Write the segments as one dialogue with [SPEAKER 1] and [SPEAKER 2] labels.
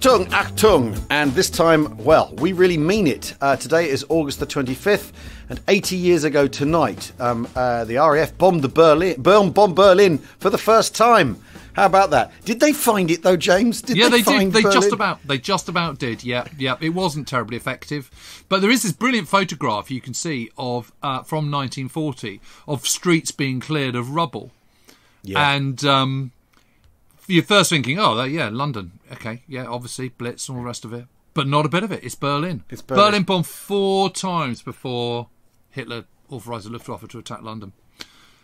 [SPEAKER 1] Achtung, Achtung! And this time, well, we really mean it. Uh, today is August the 25th, and 80 years ago tonight, um, uh, the RAF bombed the Berlin, bombed Berlin for the first time. How about that? Did they find it though, James? Did
[SPEAKER 2] yeah, they,
[SPEAKER 1] they
[SPEAKER 2] did. They
[SPEAKER 1] Berlin?
[SPEAKER 2] just about. They just about did. Yeah, yeah. It wasn't terribly effective, but there is this brilliant photograph you can see of uh, from 1940 of streets being cleared of rubble,
[SPEAKER 1] Yeah.
[SPEAKER 2] and um, you're first thinking, oh, yeah, London. Okay, yeah, obviously Blitz and all the rest of it, but not a bit of it. It's Berlin.
[SPEAKER 1] It's Berlin.
[SPEAKER 2] Berlin bombed four times before Hitler authorised the Luftwaffe to attack London.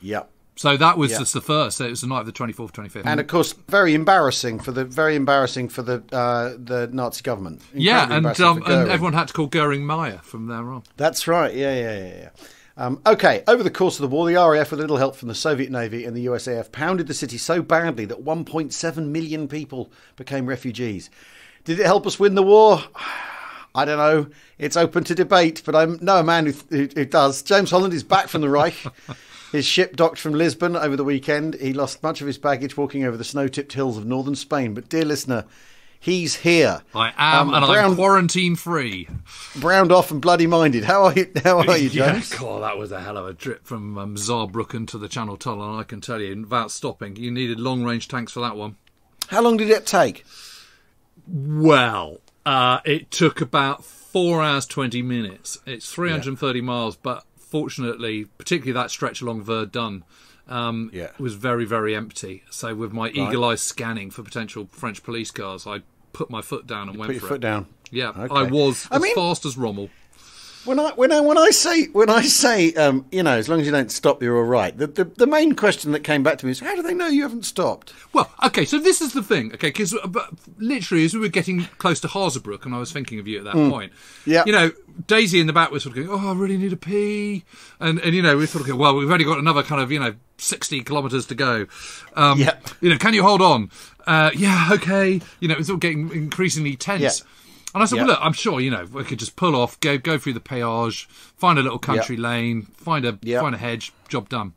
[SPEAKER 1] yeah.
[SPEAKER 2] So that was
[SPEAKER 1] Yeah.
[SPEAKER 2] just the first. So it was the night of the 24th, 25th.
[SPEAKER 1] And of course, very embarrassing for the very embarrassing for the uh, the Nazi government.
[SPEAKER 2] yeah, and, um, and everyone had to call Goering Meyer from there on.
[SPEAKER 1] That's right. Yeah, yeah, yeah, yeah. Um, okay, over the course of the war, the RAF, with a little help from the Soviet Navy and the USAF, pounded the city so badly that 1.7 million people became refugees. Did it help us win the war? I don't know. It's open to debate, but I know a man who, who, who does. James Holland is back from the Reich. His ship docked from Lisbon over the weekend. He lost much of his baggage walking over the snow tipped hills of northern Spain. But, dear listener, he's here.
[SPEAKER 2] I am,
[SPEAKER 1] Um,
[SPEAKER 2] and I'm quarantine free.
[SPEAKER 1] Browned off and bloody minded. How are you, how are you,
[SPEAKER 2] Yeah,
[SPEAKER 1] James?
[SPEAKER 2] God, that was a hell of a trip from um, Saarbrücken to the Channel Tunnel, and I can tell you, without stopping, you needed long range tanks for that one.
[SPEAKER 1] How long did it take?
[SPEAKER 2] Well, uh, it took about four hours twenty minutes. It's 330 miles, but fortunately, particularly that stretch along Verdun. Um,
[SPEAKER 1] Yeah.
[SPEAKER 2] was very, very empty. So, with my eagle eye scanning for potential French police cars, I put my foot down and went
[SPEAKER 1] Put your
[SPEAKER 2] for
[SPEAKER 1] foot
[SPEAKER 2] it.
[SPEAKER 1] down.
[SPEAKER 2] Yeah,
[SPEAKER 1] Okay.
[SPEAKER 2] I was
[SPEAKER 1] I
[SPEAKER 2] as
[SPEAKER 1] mean-
[SPEAKER 2] fast as Rommel.
[SPEAKER 1] When I when I when I say when I say um, you know as long as you don't stop you're all right. The, the the main question that came back to me is how do they know you haven't stopped?
[SPEAKER 2] Well, okay, so this is the thing, okay, because literally as we were getting close to Hazebrouck, and I was thinking of you at that point,
[SPEAKER 1] Hmm. Yeah.
[SPEAKER 2] you know, Daisy in the back was sort of going, "Oh, I really need a pee," and and you know, we thought, go, "Well, we've only got another kind of you know sixty kilometres to go." Um,
[SPEAKER 1] Yeah.
[SPEAKER 2] You know, can you hold on? Uh, yeah, okay. You know, it's all getting increasingly tense.
[SPEAKER 1] Yeah.
[SPEAKER 2] And I said, well, look, I'm sure you know we could just pull off, go go through the péage, find a little country lane, find a
[SPEAKER 1] Yeah.
[SPEAKER 2] find a hedge, job done.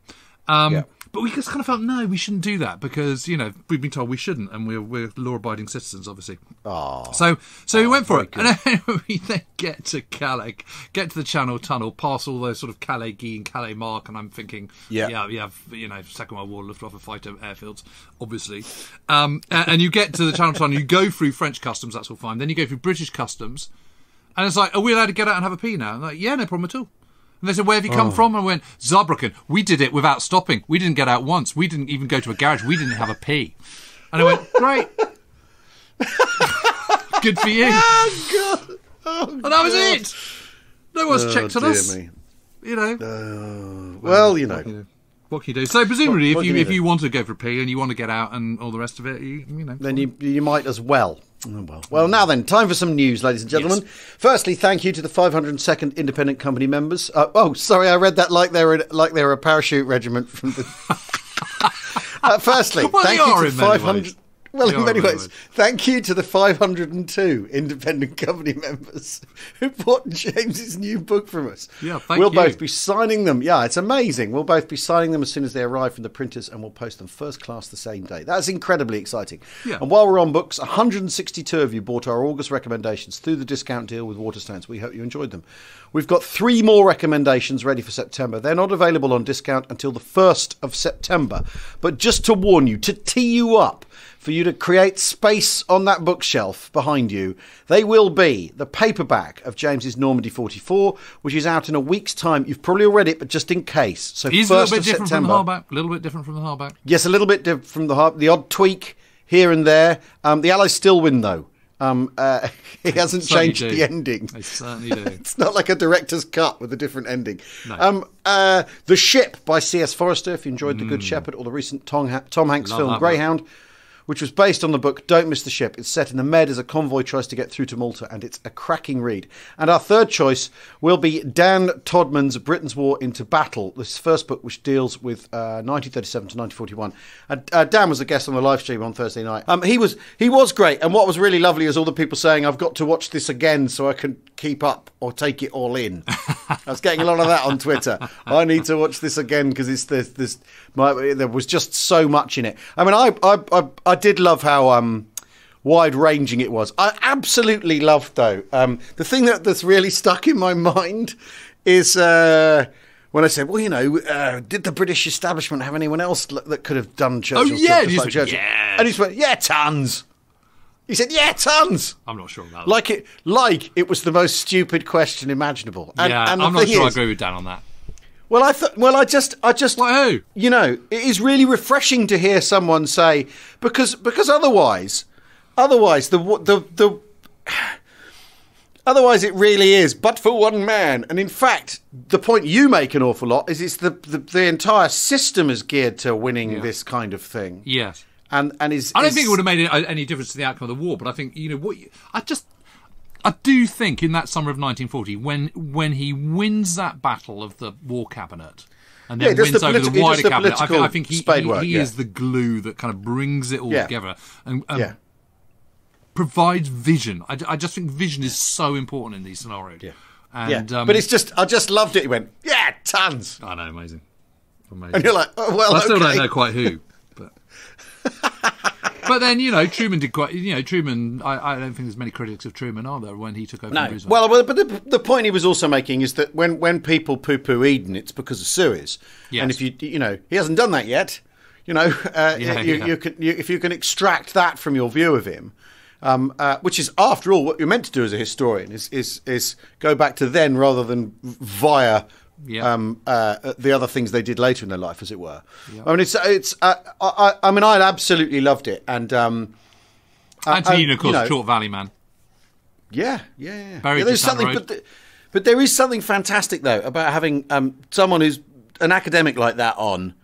[SPEAKER 2] Um. But we just kind of felt no, we shouldn't do that because you know we've been told we shouldn't, and we're we're law-abiding citizens, obviously.
[SPEAKER 1] Oh,
[SPEAKER 2] So so we went for it, and then we then get to Calais, get to the Channel Tunnel, pass all those sort of Calais Guy and Calais Marck, and I'm thinking,
[SPEAKER 1] Yeah.
[SPEAKER 2] yeah, yeah, you know, Second World War Luftwaffe fighter airfields, obviously. Um, a- and you get to the Channel Tunnel, you go through French customs, that's all fine. Then you go through British customs, and it's like, are we allowed to get out and have a pee now? I'm like, yeah, no problem at all. And they said, where have you come oh. from? And I went, Saarbrücken. We did it without stopping. We didn't get out once. We didn't even go to a garage. We didn't have a pee. And I went, great. Good for you.
[SPEAKER 1] Oh, God. Oh,
[SPEAKER 2] And that was it. No one's oh, checked on us.
[SPEAKER 1] me.
[SPEAKER 2] You know,
[SPEAKER 1] Well, you know.
[SPEAKER 2] you know, what can you do? So presumably,
[SPEAKER 1] What- what
[SPEAKER 2] if you
[SPEAKER 1] you
[SPEAKER 2] if you want to go for a pee and you want to get out and all the rest of it, you, you know,
[SPEAKER 1] then you you might as well. Oh, well. well, now then, time for some news, ladies and gentlemen. Firstly, thank you to the 502nd Independent Company members. Uh, oh, sorry, I read that like they were like they were a parachute regiment from the. uh, firstly,
[SPEAKER 2] Well,
[SPEAKER 1] thank you to
[SPEAKER 2] in
[SPEAKER 1] the
[SPEAKER 2] many
[SPEAKER 1] 500. Well, in many ways.
[SPEAKER 2] ways.
[SPEAKER 1] Thank you to the 502 independent company members who bought James's new book from us.
[SPEAKER 2] Yeah, thank
[SPEAKER 1] We'll
[SPEAKER 2] you.
[SPEAKER 1] both be signing them. Yeah, it's amazing. We'll both be signing them as soon as they arrive from the printers and we'll post them first class the same day. That's incredibly exciting.
[SPEAKER 2] Yeah.
[SPEAKER 1] And while we're on books, 162 of you bought our August recommendations through the discount deal with Waterstones. We hope you enjoyed them. We've got three more recommendations ready for September. They're not available on discount until the 1st of September. But just to warn you, to tee you up, for you to create space on that bookshelf behind you, they will be the paperback of James's Normandy 44, which is out in a week's time. You've probably read it, but just in case. So
[SPEAKER 2] Is a
[SPEAKER 1] 1st
[SPEAKER 2] little bit
[SPEAKER 1] of
[SPEAKER 2] different
[SPEAKER 1] September.
[SPEAKER 2] from the hardback. A little bit different from the hardback.
[SPEAKER 1] Yes, a little bit diff- from the hard. the odd tweak here and there. Um, the Allies still win though. Um, uh, he hasn't changed
[SPEAKER 2] do.
[SPEAKER 1] the ending.
[SPEAKER 2] They certainly do.
[SPEAKER 1] It's not like a director's cut with a different ending.
[SPEAKER 2] No.
[SPEAKER 1] Um, uh, the Ship by C.S. Forester. If you enjoyed The Good Shepherd or the recent Tom, Tom Hanks
[SPEAKER 2] Mm. Love
[SPEAKER 1] film
[SPEAKER 2] Greyhound, book.
[SPEAKER 1] Which was based on the book Don't Miss the Ship. It's set in the Med as a convoy tries to get through to Malta, and it's a cracking read. And our third choice will be Dan Todman's Britain's War into Battle, this first book which deals with uh, 1937 to 1941. And uh, Dan was a guest on the live stream on Thursday night. Um, he was he was great, and what was really lovely is all the people saying, "I've got to watch this again so I can keep up or take it all in." I was getting a lot of that on Twitter. I need to watch this again because it's this this my, there was just so much in it. I mean, I I I, I did love how um wide ranging it was. I absolutely loved though. Um, the thing that, that's really stuck in my mind is uh, when I said, "Well, you know, uh, did the British establishment have anyone else that could have done Churchill?"
[SPEAKER 2] Oh, yeah, and
[SPEAKER 1] just like?
[SPEAKER 2] "Yeah."
[SPEAKER 1] and he just went, "Yeah, tons." He said, "Yeah, tons."
[SPEAKER 2] I'm not sure about that.
[SPEAKER 1] Like it, like it was the most stupid question imaginable. And,
[SPEAKER 2] yeah,
[SPEAKER 1] and
[SPEAKER 2] I'm not sure I agree with Dan on that.
[SPEAKER 1] Well, I thought. Well, I just, I just,
[SPEAKER 2] Like who?
[SPEAKER 1] you know, it is really refreshing to hear someone say because because otherwise, otherwise the the the. Otherwise, it really is, but for one man. And in fact, the point you make an awful lot is it's the the, the entire system is geared to winning
[SPEAKER 2] Yeah.
[SPEAKER 1] this kind of thing.
[SPEAKER 2] Yes.
[SPEAKER 1] And and is
[SPEAKER 2] I don't
[SPEAKER 1] is-
[SPEAKER 2] think it would have made any, any difference to the outcome of the war, but I think you know what you, I just I do think in that summer of 1940 when when he wins that battle of the war cabinet and then
[SPEAKER 1] he does
[SPEAKER 2] wins
[SPEAKER 1] the
[SPEAKER 2] over
[SPEAKER 1] politi-
[SPEAKER 2] the wider
[SPEAKER 1] the
[SPEAKER 2] cabinet, I, think- I think he, he,
[SPEAKER 1] work,
[SPEAKER 2] he
[SPEAKER 1] yeah.
[SPEAKER 2] is the glue that kind of brings it all
[SPEAKER 1] Yeah.
[SPEAKER 2] together and, and
[SPEAKER 1] Yeah.
[SPEAKER 2] provides vision. I, I just think vision is so important in these scenarios.
[SPEAKER 1] Yeah.
[SPEAKER 2] And,
[SPEAKER 1] yeah.
[SPEAKER 2] um,
[SPEAKER 1] but it's just I just loved it. He went, yeah, tons,
[SPEAKER 2] I know, amazing, amazing.
[SPEAKER 1] and you're like, oh, well,
[SPEAKER 2] I still
[SPEAKER 1] okay.
[SPEAKER 2] don't know quite who, but. But then you know Truman did quite. You know Truman. I, I don't think there's many critics of Truman, are there? When he took over
[SPEAKER 1] No. Well, well, but the, the point he was also making is that when, when people poo poo Eden, it's because of Suez.
[SPEAKER 2] Yes.
[SPEAKER 1] And if you you know he hasn't done that yet, you know, uh,
[SPEAKER 2] Yeah,
[SPEAKER 1] you,
[SPEAKER 2] yeah.
[SPEAKER 1] you can you, if you can extract that from your view of him, um, uh, which is after all what you're meant to do as a historian is is is go back to then rather than via.
[SPEAKER 2] Yeah.
[SPEAKER 1] Um, uh, the other things they did later in their life, as it were. I mean, it's it's. Uh, I, I I mean, I absolutely loved it, and um,
[SPEAKER 2] Anthony,
[SPEAKER 1] uh,
[SPEAKER 2] of course,
[SPEAKER 1] you know-
[SPEAKER 2] Short Valley man.
[SPEAKER 1] Yeah, yeah, yeah.
[SPEAKER 2] Buried
[SPEAKER 1] yeah there's
[SPEAKER 2] the
[SPEAKER 1] something, but, th- but there is something fantastic though about having um, someone who's an academic like that on,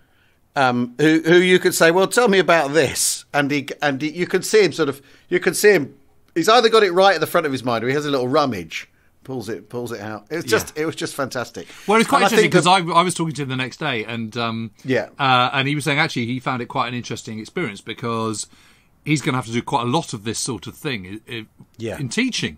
[SPEAKER 1] um, who who you could say, well, tell me about this, and he and he, you can see him sort of, you can see him. He's either got it right at the front of his mind, or he has a little rummage, pulls it pulls it out. It was just, it was just fantastic.
[SPEAKER 2] Well, it's quite
[SPEAKER 1] And
[SPEAKER 2] interesting because
[SPEAKER 1] that-
[SPEAKER 2] I, I was talking to him the next day, and um,
[SPEAKER 1] Yeah.
[SPEAKER 2] uh, and he was saying actually he found it quite an interesting experience because he's going to have to do quite a lot of this sort of thing i- i-
[SPEAKER 1] Yeah.
[SPEAKER 2] in teaching,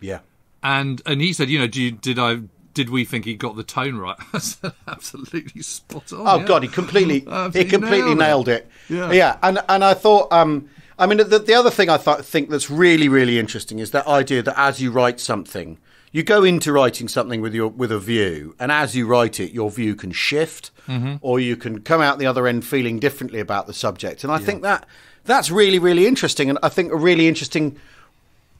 [SPEAKER 1] yeah.
[SPEAKER 2] and and he said, you know, do you, did I did we think he got the tone right? Absolutely spot on.
[SPEAKER 1] Oh
[SPEAKER 2] yeah.
[SPEAKER 1] God, he completely, he completely
[SPEAKER 2] nailed
[SPEAKER 1] nailed
[SPEAKER 2] it.
[SPEAKER 1] it.
[SPEAKER 2] Yeah.
[SPEAKER 1] yeah, and and I thought, um, I mean, the, the other thing I thought, think that's really really interesting is that idea that as you write something, you go into writing something with your with a view, and as you write it, your view can shift,
[SPEAKER 2] Mm-hmm.
[SPEAKER 1] or you can come out the other end feeling differently about the subject, and I think that that's really really interesting, and I think a really interesting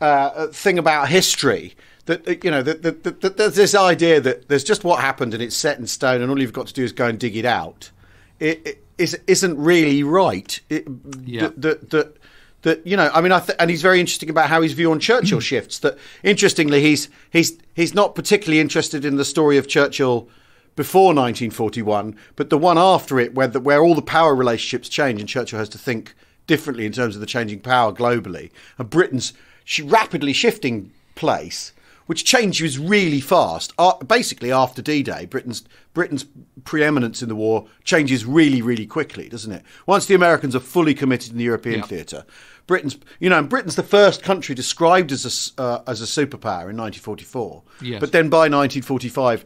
[SPEAKER 1] uh, thing about history that uh, you know that, that, that, that there's this idea that there's just what happened and it's set in stone and all you've got to do is go and dig it out it, it is, isn't really right it,
[SPEAKER 2] Yeah.
[SPEAKER 1] that, that, that that you know I mean I th- and he's very interesting about how his view on Churchill shifts that interestingly he's he's he's not particularly interested in the story of Churchill before 1941 but the one after it where the, where all the power relationships change and Churchill has to think differently in terms of the changing power globally and Britain's sh- rapidly shifting place which changes really fast. Uh, basically, after D-Day, Britain's Britain's preeminence in the war changes really, really quickly, doesn't it? Once the Americans are fully committed in the European
[SPEAKER 2] Yeah.
[SPEAKER 1] theatre, Britain's you know, and Britain's the first country described as a uh, as a superpower in 1944.
[SPEAKER 2] Yes.
[SPEAKER 1] But then by 1945,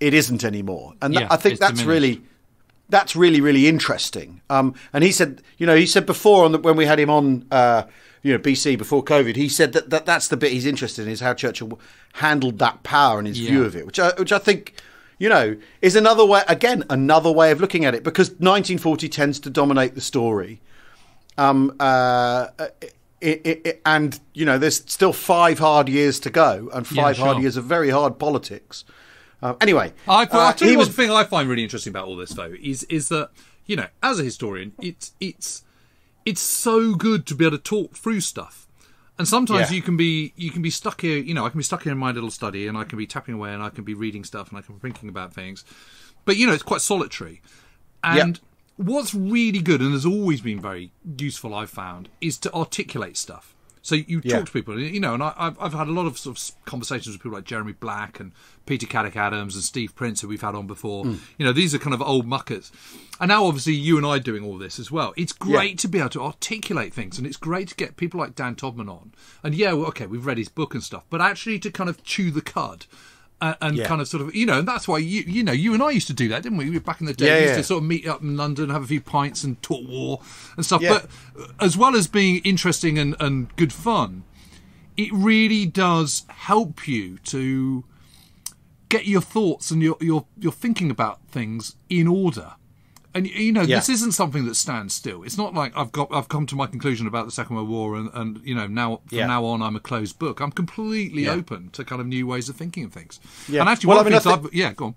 [SPEAKER 1] it isn't anymore, and tha-
[SPEAKER 2] Yeah,
[SPEAKER 1] I think that's
[SPEAKER 2] diminished.
[SPEAKER 1] really that's really really interesting. Um, and he said, you know, he said before on the, when we had him on, uh, you know, BC before COVID, he said that, that that's the bit he's interested in is how Churchill handled that power and his
[SPEAKER 2] Yeah.
[SPEAKER 1] view of it, which I, which I think. You know, is another way again another way of looking at it because 1940 tends to dominate the story, um, uh, it, it, it- and you know there's still five hard years to go and
[SPEAKER 2] Yeah,
[SPEAKER 1] five hard years of very hard politics. Uh, anyway,
[SPEAKER 2] I,
[SPEAKER 1] uh,
[SPEAKER 2] I'll tell you
[SPEAKER 1] was
[SPEAKER 2] one thing I find really interesting about all this, though, is is that you know, as a historian, it's it's it's so good to be able to talk through stuff. And sometimes
[SPEAKER 1] Yeah.
[SPEAKER 2] you can be you can be stuck here. You know, I can be stuck here in my little study, and I can be tapping away, and I can be reading stuff, and I can be thinking about things. But you know, it's quite solitary. And what's really good, and has always been very useful, I've found, is to articulate stuff. So you
[SPEAKER 1] Yeah.
[SPEAKER 2] talk to people, you know, and I, I've, I've had a lot of sort of conversations with people like Jeremy Black and Peter Caddick Adams and Steve Prince, who we've had on before.
[SPEAKER 1] Hmm.
[SPEAKER 2] You know, these are kind of old muckers. And now, obviously, you and I doing all this as well. It's great
[SPEAKER 1] Yeah.
[SPEAKER 2] to be able to articulate things, and it's great to get people like Dan Todman on. And yeah, well, okay, we've read his book and stuff, but actually to kind of chew the cud and, and
[SPEAKER 1] Yeah.
[SPEAKER 2] kind of sort of you know, and that's why you you know you and I used to do that, didn't we? We back in the day,
[SPEAKER 1] Yeah,
[SPEAKER 2] we used to sort of meet up in London, have a few pints, and talk war and stuff. But as well as being interesting and and good fun, it really does help you to get your thoughts and your your your thinking about things in order. And you know,
[SPEAKER 1] Yeah.
[SPEAKER 2] this isn't something that stands still. It's not like I've got I've come to my conclusion about the Second World War, and, and you know now from
[SPEAKER 1] Yeah.
[SPEAKER 2] now on I'm a closed book. I'm completely
[SPEAKER 1] Yeah.
[SPEAKER 2] open to kind of new ways of thinking of things.
[SPEAKER 1] Yeah.
[SPEAKER 2] And actually,
[SPEAKER 1] Well,
[SPEAKER 2] one
[SPEAKER 1] I mean,
[SPEAKER 2] I've yeah, go on.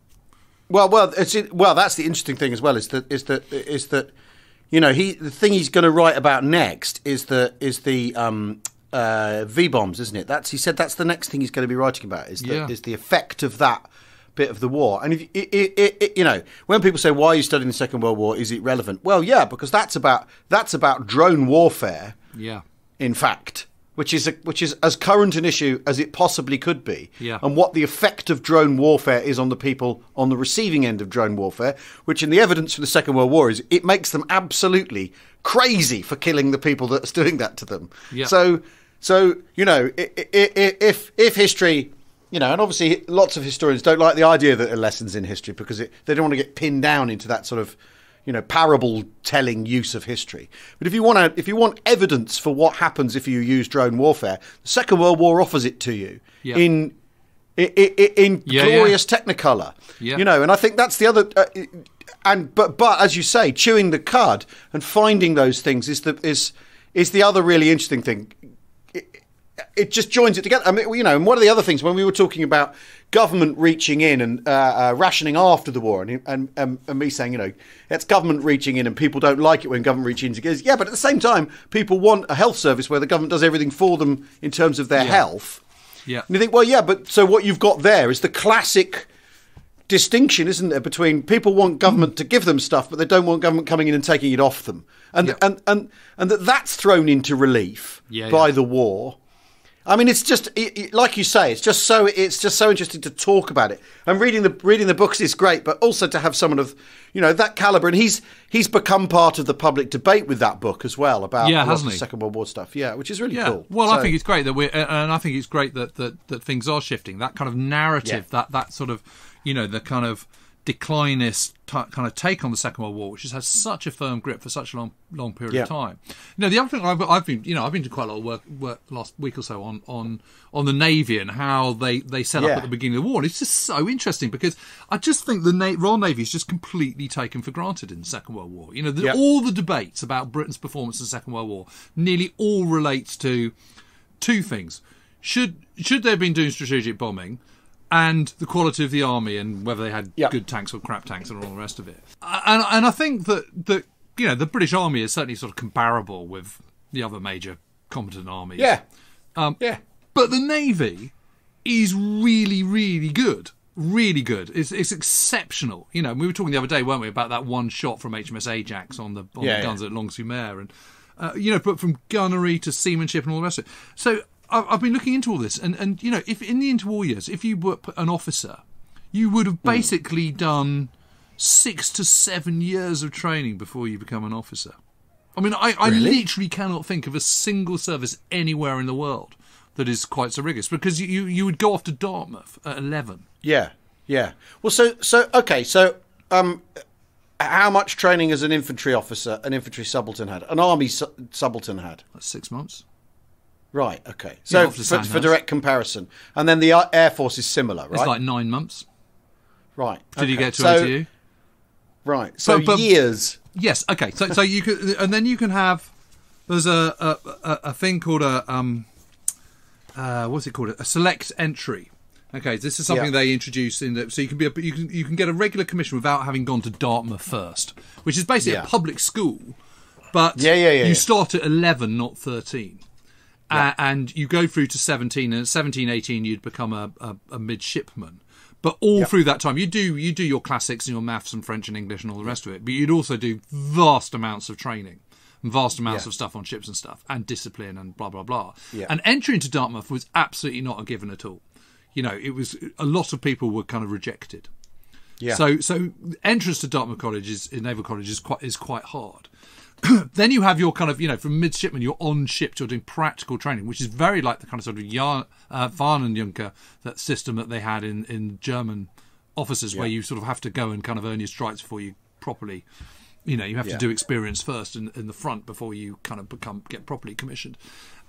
[SPEAKER 1] Well, well, it's well. That's the interesting thing as well. Is that is that is that you know he the thing he's going to write about next is the is the um, uh, V bombs, isn't it? That's he said that's the next thing he's going to be writing about. Is the, is the effect of that bit of the war. And if, it, it, it, you know when people say why are you studying the Second World War? Is it relevant? Well, yeah, because that's about that's about drone warfare.
[SPEAKER 2] Yeah,
[SPEAKER 1] in fact, which is a, which is as current an issue as it possibly could be,
[SPEAKER 2] Yeah.
[SPEAKER 1] and what the effect of drone warfare is on the people on the receiving end of drone warfare, which in the evidence from the Second World War is it makes them absolutely crazy for killing the people that's doing that to them.
[SPEAKER 2] Yeah.
[SPEAKER 1] So, so you know, if if history. You know, and obviously, lots of historians don't like the idea that there are lessons in history because it, they don't want to get pinned down into that sort of you know parable telling use of history but if you want to if you want evidence for what happens if you use drone warfare the second world war offers it to you
[SPEAKER 2] Yeah.
[SPEAKER 1] in in, in
[SPEAKER 2] Yeah,
[SPEAKER 1] glorious technicolor
[SPEAKER 2] Yeah.
[SPEAKER 1] you know and i think that's the other uh, and but but as you say chewing the cud and finding those things is the is is the other really interesting thing it, it just joins it together. I mean, you know, and one of the other things when we were talking about government reaching in and uh, uh, rationing after the war, and, and and and me saying, you know, it's government reaching in, and people don't like it when government reaches in. Goes, yeah, but at the same time, people want a health service where the government does everything for them in terms of their
[SPEAKER 2] Yeah.
[SPEAKER 1] health.
[SPEAKER 2] yeah,
[SPEAKER 1] And you think, well, yeah, but so what you've got there is the classic distinction, isn't there, between people want government to give them stuff, but they don't want government coming in and taking it off them, and
[SPEAKER 2] Yeah.
[SPEAKER 1] and and and that that's thrown into relief
[SPEAKER 2] Yeah,
[SPEAKER 1] by the war. I mean, it's just it, it- like you say, it's just so it's just so interesting to talk about it. And reading the reading the books is great, but also to have someone of you know that caliber, and he's he's become part of the public debate with that book as well about
[SPEAKER 2] Yeah, hasn't he?
[SPEAKER 1] Second World War stuff. Yeah, which is really
[SPEAKER 2] yeah.
[SPEAKER 1] cool.
[SPEAKER 2] Well, I think it's great that we're, and I think it's great that that, that things are shifting. That kind of narrative,
[SPEAKER 1] Yeah.
[SPEAKER 2] that that sort of, you know, the kind of declinist t- kind of take on the Second World War, which has had such a firm grip for such a long long period
[SPEAKER 1] Yeah.
[SPEAKER 2] of time. You know, the other thing I've, I've been, you know, I've been doing quite a lot of work, work last week or so on on on the Navy and how they they set up at the beginning of the war. And it's just so interesting because I just think the Na- Royal Navy is just completely taken for granted in the Second World War. You know, the,
[SPEAKER 1] Yeah.
[SPEAKER 2] all the debates about Britain's performance in the Second World War nearly all relates to two things: should should they have been doing strategic bombing, and the quality of the army, and whether they had
[SPEAKER 1] Yeah.
[SPEAKER 2] good tanks or crap tanks, and all the rest of it. And and I think that that you know the British Army is certainly sort of comparable with the other major competent armies.
[SPEAKER 1] yeah,
[SPEAKER 2] Um,
[SPEAKER 1] yeah.
[SPEAKER 2] but the Navy is really, really good. Really good. It's, it's exceptional. You know, we were talking the other day, weren't we, about that one shot from HMS Ajax on the, on
[SPEAKER 1] Yeah,
[SPEAKER 2] the
[SPEAKER 1] yeah.
[SPEAKER 2] guns at Longues-sur-Mer, and uh, you know, but from gunnery to seamanship and all the rest of it. So I've, I've been looking into all this, and and you know, if in the interwar years, if you were an officer, you would
[SPEAKER 1] Hmm.
[SPEAKER 2] have basically done six to seven years of training before you become an officer. I mean, I, I
[SPEAKER 1] Really?
[SPEAKER 2] literally cannot think of a single service anywhere in the world that is quite so rigorous because you, you, you would go off to Dartmouth at 11.
[SPEAKER 1] Yeah, yeah. Well, so so okay, so um, how much training as an infantry officer, an infantry subaltern had, an army su- subaltern had?
[SPEAKER 2] That's six months.
[SPEAKER 1] Right. Okay. So for, for direct comparison, and then the air force is similar, right?
[SPEAKER 2] It's like nine months.
[SPEAKER 1] right.
[SPEAKER 2] Did you get to
[SPEAKER 1] so,
[SPEAKER 2] OTU?
[SPEAKER 1] Right. So
[SPEAKER 2] But- but-
[SPEAKER 1] years.
[SPEAKER 2] Yes. Okay. So so you could, and then you can have. There's a a, a, a thing called a um, uh, what's it called? A select entry. Okay, this is something
[SPEAKER 1] Yeah.
[SPEAKER 2] they introduce in the so you can be a, you can you can get a regular commission without having gone to Dartmouth first, which is basically
[SPEAKER 1] Yeah.
[SPEAKER 2] a public school, but
[SPEAKER 1] Yeah, yeah, yeah,
[SPEAKER 2] you
[SPEAKER 1] yeah.
[SPEAKER 2] start at eleven, not thirteen. Uh, and you go through to 17 and at 17 18 you'd become a, a, a midshipman. But all through that time you do you do your classics and your maths and french and english and all the rest of it but you'd also do vast amounts of training and vast amounts
[SPEAKER 1] Yeah.
[SPEAKER 2] of stuff on ships and stuff and discipline and blah blah blah.
[SPEAKER 1] Yeah.
[SPEAKER 2] and entry into dartmouth was absolutely not a given at all. You know it was a lot of people were kind of rejected
[SPEAKER 1] Yeah.
[SPEAKER 2] So so entrance to Dartmouth College is in Naval College is quite is quite hard. then you have your kind of you know from midshipman you're on ship you're doing practical training which is very like the kind of sort of Jan, uh, Fahnenjunker that system that they had in in German officers where you sort of have to go and kind of earn your stripes before you properly you know you have
[SPEAKER 1] Yeah.
[SPEAKER 2] to do experience first in, in the front before you kind of become get properly commissioned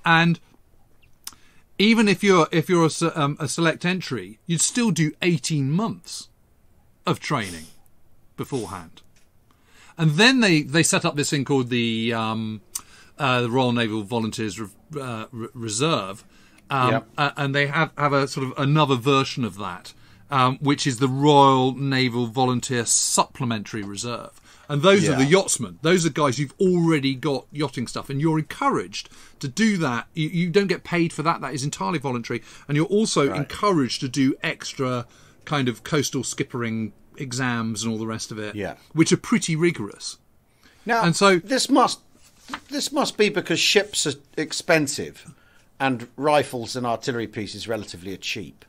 [SPEAKER 2] and even if you're if you're a, um, a select entry you'd still do 18 months of training beforehand and then they they set up this thing called the um, uh, the Royal Naval Volunteers Re- uh, Re- Reserve, um,
[SPEAKER 1] Yep.
[SPEAKER 2] uh, and they have have a sort of another version of that, um, which is the Royal Naval Volunteer Supplementary Reserve. And those are the yachtsmen. Those are guys who've already got yachting stuff, and you're encouraged to do that. You, you don't get paid for that; that is entirely voluntary. And you're also encouraged to do extra kind of coastal skippering exams and all the rest of it,
[SPEAKER 1] Yeah.
[SPEAKER 2] which are pretty rigorous.
[SPEAKER 1] Now,
[SPEAKER 2] And so-
[SPEAKER 1] this must this must be because ships are expensive, and rifles and artillery pieces relatively are cheap.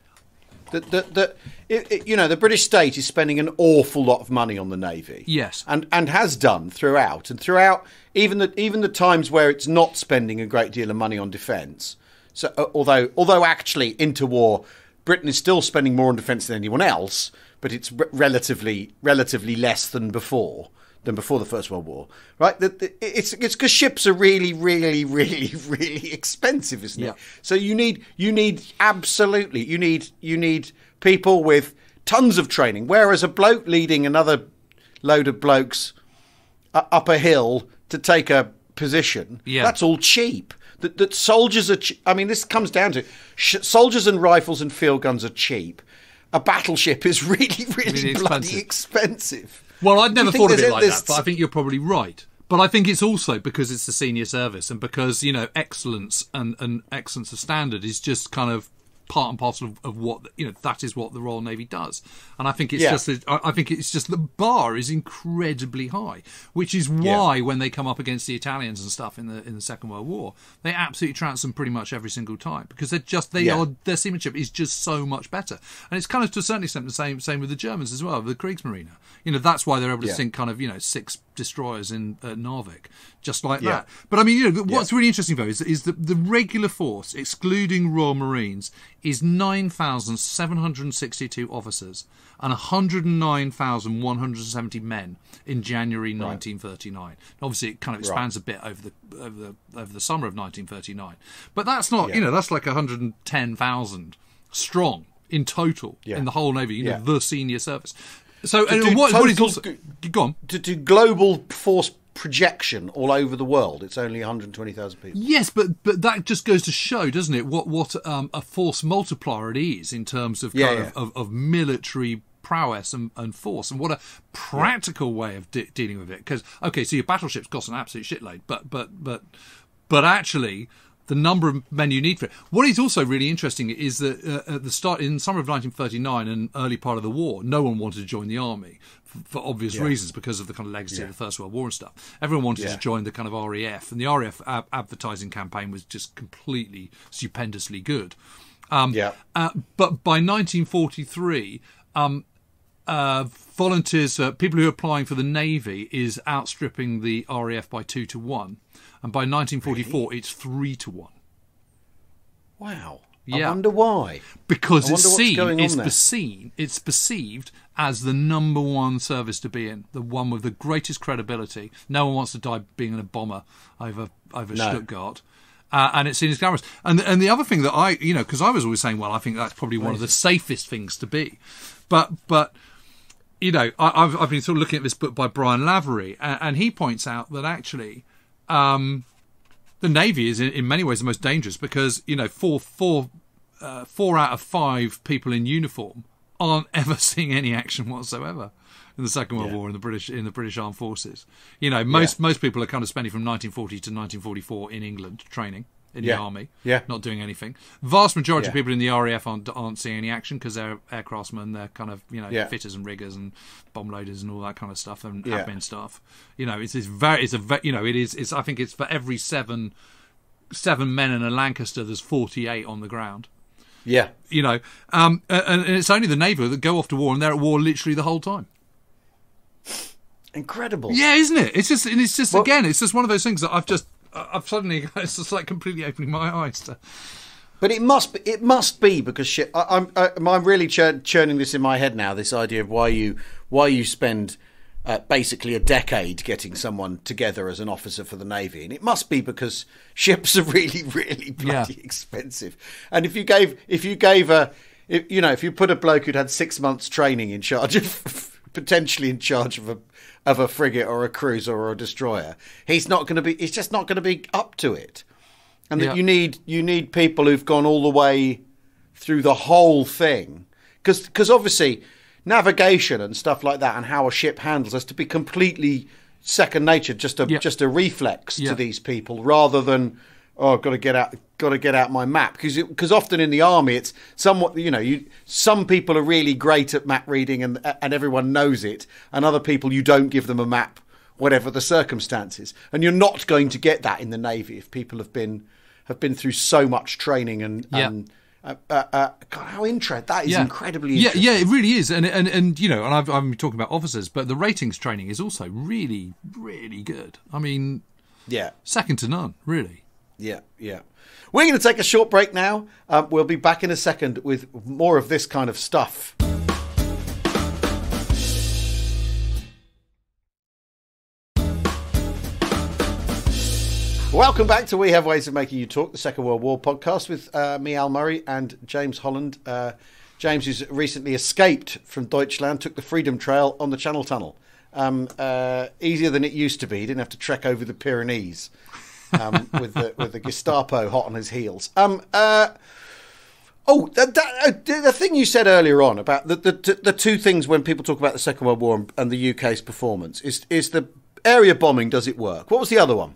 [SPEAKER 1] That that that it, it- you know the British state is spending an awful lot of money on the navy.
[SPEAKER 2] Yes.
[SPEAKER 1] and and has done throughout and throughout even the even the times where it's not spending a great deal of money on defence. So uh, although although actually interwar Britain is still spending more on defence than anyone else, but it's re- relatively relatively less than before than before the First World War, right? The, the, it's it's because ships are really really really really expensive, isn't
[SPEAKER 2] Yeah.
[SPEAKER 1] it? So you need you need absolutely you need you need people with tons of training, whereas a bloke leading another load of blokes up a hill to take a position.
[SPEAKER 2] Yeah.
[SPEAKER 1] That's all cheap. That, that soldiers are. Ch- I mean, this comes down to sh- soldiers and rifles and field guns are cheap. A battleship is really, really,
[SPEAKER 2] Really
[SPEAKER 1] bloody
[SPEAKER 2] expensive.
[SPEAKER 1] expensive.
[SPEAKER 2] Well, I'd never thought of it like that, but I think you're probably right. But I think it's also because it's the senior service and because, you know, excellence and, and excellence of standard is just kind of part and parcel of, of what, you know, that is what the Royal Navy does. And I think it's
[SPEAKER 1] Yeah.
[SPEAKER 2] just, that- I think it's just the bar is incredibly high, which is why when they come up against the Italians and stuff in the in the Second World War, they absolutely trounce them pretty much every single time because they're just, they
[SPEAKER 1] Yeah.
[SPEAKER 2] are their seamanship is just so much better. And it's kind of to a certain extent the same same with the Germans as well, with the Kriegsmarine. You know, that's why they're able to
[SPEAKER 1] Yeah.
[SPEAKER 2] sink kind of, you know, six destroyers in uh, Narvik, just like
[SPEAKER 1] Yeah.
[SPEAKER 2] that. But I mean, you know, what's really interesting though is, is that the regular force, excluding Royal Marines, is 9,762 officers and 109,170 men in January 1939. Obviously, it kind of expands a bit over the over the over the summer of 1939, but that's not, you know, that's like 110,000 strong in total
[SPEAKER 1] Yeah.
[SPEAKER 2] in the whole navy. You know,
[SPEAKER 1] Yeah.
[SPEAKER 2] the senior service. So, and
[SPEAKER 1] do
[SPEAKER 2] what, what is also go on.
[SPEAKER 1] To do global force projection all over the world, it's only 120,000 people.
[SPEAKER 2] Yes, but but that just goes to show, doesn't it, what what um, a force multiplier it is in terms of
[SPEAKER 1] Yeah,
[SPEAKER 2] kind
[SPEAKER 1] yeah.
[SPEAKER 2] Of, of, of military prowess and, and force, and what a practical way of de- dealing with it. Because okay, so your battleships cost an absolute shitload, but but but but actually. The number of men you need for it. What is also really interesting is that uh, at the start, in summer of 1939 and early part of the war, no one wanted to join the army for, for obvious reasons because of the kind of legacy of the First World War and stuff. Everyone wanted
[SPEAKER 1] Yeah.
[SPEAKER 2] to join the kind of RAF, and the RAF ab- advertising campaign was just completely stupendously good. Um,
[SPEAKER 1] Yeah.
[SPEAKER 2] uh, but by 1943, um, uh, volunteers, uh, people who are applying for the Navy, is outstripping the RAF by two to one, and by 1944, it's three to one
[SPEAKER 1] Wow.
[SPEAKER 2] Yeah.
[SPEAKER 1] I wonder why.
[SPEAKER 2] because it's seen, it's perceived, it's perceived as the number one service to be in, the one with the greatest credibility. No one wants to die being a bomber over over
[SPEAKER 1] No.
[SPEAKER 2] Stuttgart. Uh, and it's seen as glamorous. And and the other thing that I, you know, because I was always saying, well, I think that's probably one of the safest things to be, but but you know, I, I've I've been sort of looking at this book by Brian Lavery, and, and he points out that actually, um, the navy is in, in many ways the most dangerous because you know four four uh, four out of five people in uniform aren't ever seeing any action whatsoever in the Second World
[SPEAKER 1] Yeah.
[SPEAKER 2] War in the British in the British Armed Forces. You know, most
[SPEAKER 1] Yeah.
[SPEAKER 2] most people are kind of spending from 1940 to 1944 in England training in
[SPEAKER 1] Yeah.
[SPEAKER 2] the army,
[SPEAKER 1] Yeah.
[SPEAKER 2] not doing anything. Vast majority of people in the RAF aren't, aren't seeing any action because they're aircraftsmen, they're kind of you know
[SPEAKER 1] Yeah.
[SPEAKER 2] fitters and riggers and bomb loaders and all that kind of stuff and
[SPEAKER 1] Yeah.
[SPEAKER 2] admin stuff. You know, it's, it's very it's a ve- you know it is it's I think it's for every seven seven men in a Lancaster, there's 48 on the ground.
[SPEAKER 1] Yeah.
[SPEAKER 2] You know, um, and, and it's only the Navy that go off to war and they're at war literally the whole time.
[SPEAKER 1] Incredible.
[SPEAKER 2] Yeah, isn't it? It's just, and it's just
[SPEAKER 1] Well-
[SPEAKER 2] again, it's just one of those things that I've just, I've suddenly, it's just like completely opening my eyes to.
[SPEAKER 1] But it must be, it must be because shit. I, I'm I, I'm really chur- churning this in my head now. This idea of why you why you spend uh, basically a decade getting someone together as an officer for the navy, and it must be because ships are really really bloody
[SPEAKER 2] Yeah.
[SPEAKER 1] expensive. And if you gave if you gave a if, you know if you put a bloke who'd had six months training in charge of potentially in charge of a of a frigate or a cruiser or a destroyer, he's not going to be. He's just not going to be up to it and that you need you need people who've gone all the way through the whole thing because because obviously navigation and stuff like that and how a ship handles has to be completely second nature just a
[SPEAKER 2] Yeah.
[SPEAKER 1] just a reflex
[SPEAKER 2] Yeah.
[SPEAKER 1] to these people rather than oh I've got to get out got to get out my map. Because because often in the army it's somewhat you know you some people are really great at map reading and and everyone knows it and other people you don't give them a map whatever the circumstances. And you're not going to get that in the navy if people have been have been through so much training and,
[SPEAKER 2] Yeah.
[SPEAKER 1] and uh, uh, uh, God, how interesting that is incredibly
[SPEAKER 2] yeah
[SPEAKER 1] interesting.
[SPEAKER 2] yeah it really is. And and and you know and I've, I'm talking about officers but the ratings training is also really really good. I mean
[SPEAKER 1] yeah.
[SPEAKER 2] second to none really
[SPEAKER 1] yeah yeah we're going to take a short break now um, we'll be back in a second with more of this kind of stuff Welcome back to We Have Ways of Making You Talk, the Second World War podcast with uh, me, Al Murray, and James Holland. Uh, James, who's recently escaped from Deutschland, took the Freedom Trail on the Channel Tunnel. Um, uh, easier than it used to be. He didn't have to trek over the Pyrenees um, with, the, with the Gestapo hot on his heels. Um, uh, oh, that, that, uh, the thing you said earlier on about the, the, the two things when people talk about the Second World War and, and the UK's performance is, is the area bombing, does it work? What was the other one?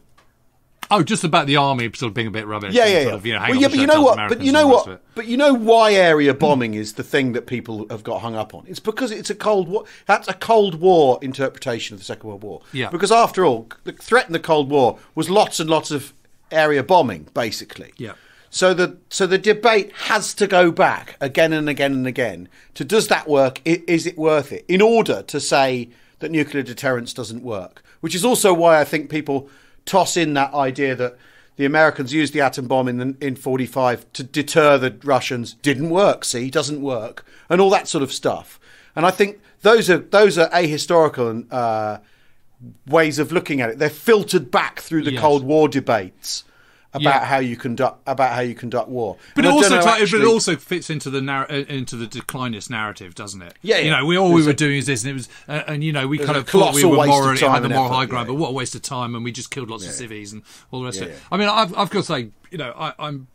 [SPEAKER 2] Oh just about the army sort of being a bit rubbish
[SPEAKER 1] Yeah, yeah,
[SPEAKER 2] sort
[SPEAKER 1] yeah.
[SPEAKER 2] of, you know,
[SPEAKER 1] well, yeah, but you know what? But you know
[SPEAKER 2] and the rest of
[SPEAKER 1] what? But you know why area bombing is the thing that people have got hung up on. It's because it's a cold war. That's a Cold War interpretation of the Second World War.
[SPEAKER 2] Yeah.
[SPEAKER 1] Because after all, the threat in the Cold War was lots and lots of area bombing, basically.
[SPEAKER 2] Yeah.
[SPEAKER 1] So the so the debate has to go back again and again and again to does that work? Is it worth it? In order to say that nuclear deterrence doesn't work, which is also why I think people toss in that idea that the Americans used the atom bomb in the, in 45 to deter the Russians. Didn't work. See, doesn't work, and all that sort of stuff. And I think those are those are ahistorical and uh, ways of looking at it. They're filtered back through the
[SPEAKER 2] Yes.
[SPEAKER 1] Cold War debates about
[SPEAKER 2] Yeah.
[SPEAKER 1] how you conduct about how you conduct war.
[SPEAKER 2] But
[SPEAKER 1] And
[SPEAKER 2] it also,
[SPEAKER 1] know,
[SPEAKER 2] ti- but it also fits into the narr- uh, into the declinist narrative, doesn't it?
[SPEAKER 1] Yeah,
[SPEAKER 2] You know, we all we were
[SPEAKER 1] a-
[SPEAKER 2] doing is this, and it was, uh, and you know, we kind of thought we were morally had the moral
[SPEAKER 1] effort,
[SPEAKER 2] high ground,
[SPEAKER 1] yeah.
[SPEAKER 2] but what a waste of time, and we just killed lots of civvies and all the rest of it.
[SPEAKER 1] yeah.
[SPEAKER 2] I mean, I've, I've got to say, you know, I, I'm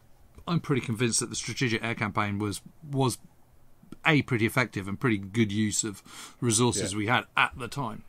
[SPEAKER 2] I'm pretty convinced that the strategic air campaign was was a pretty effective and pretty good use of resources
[SPEAKER 1] Yeah.
[SPEAKER 2] we had at the time.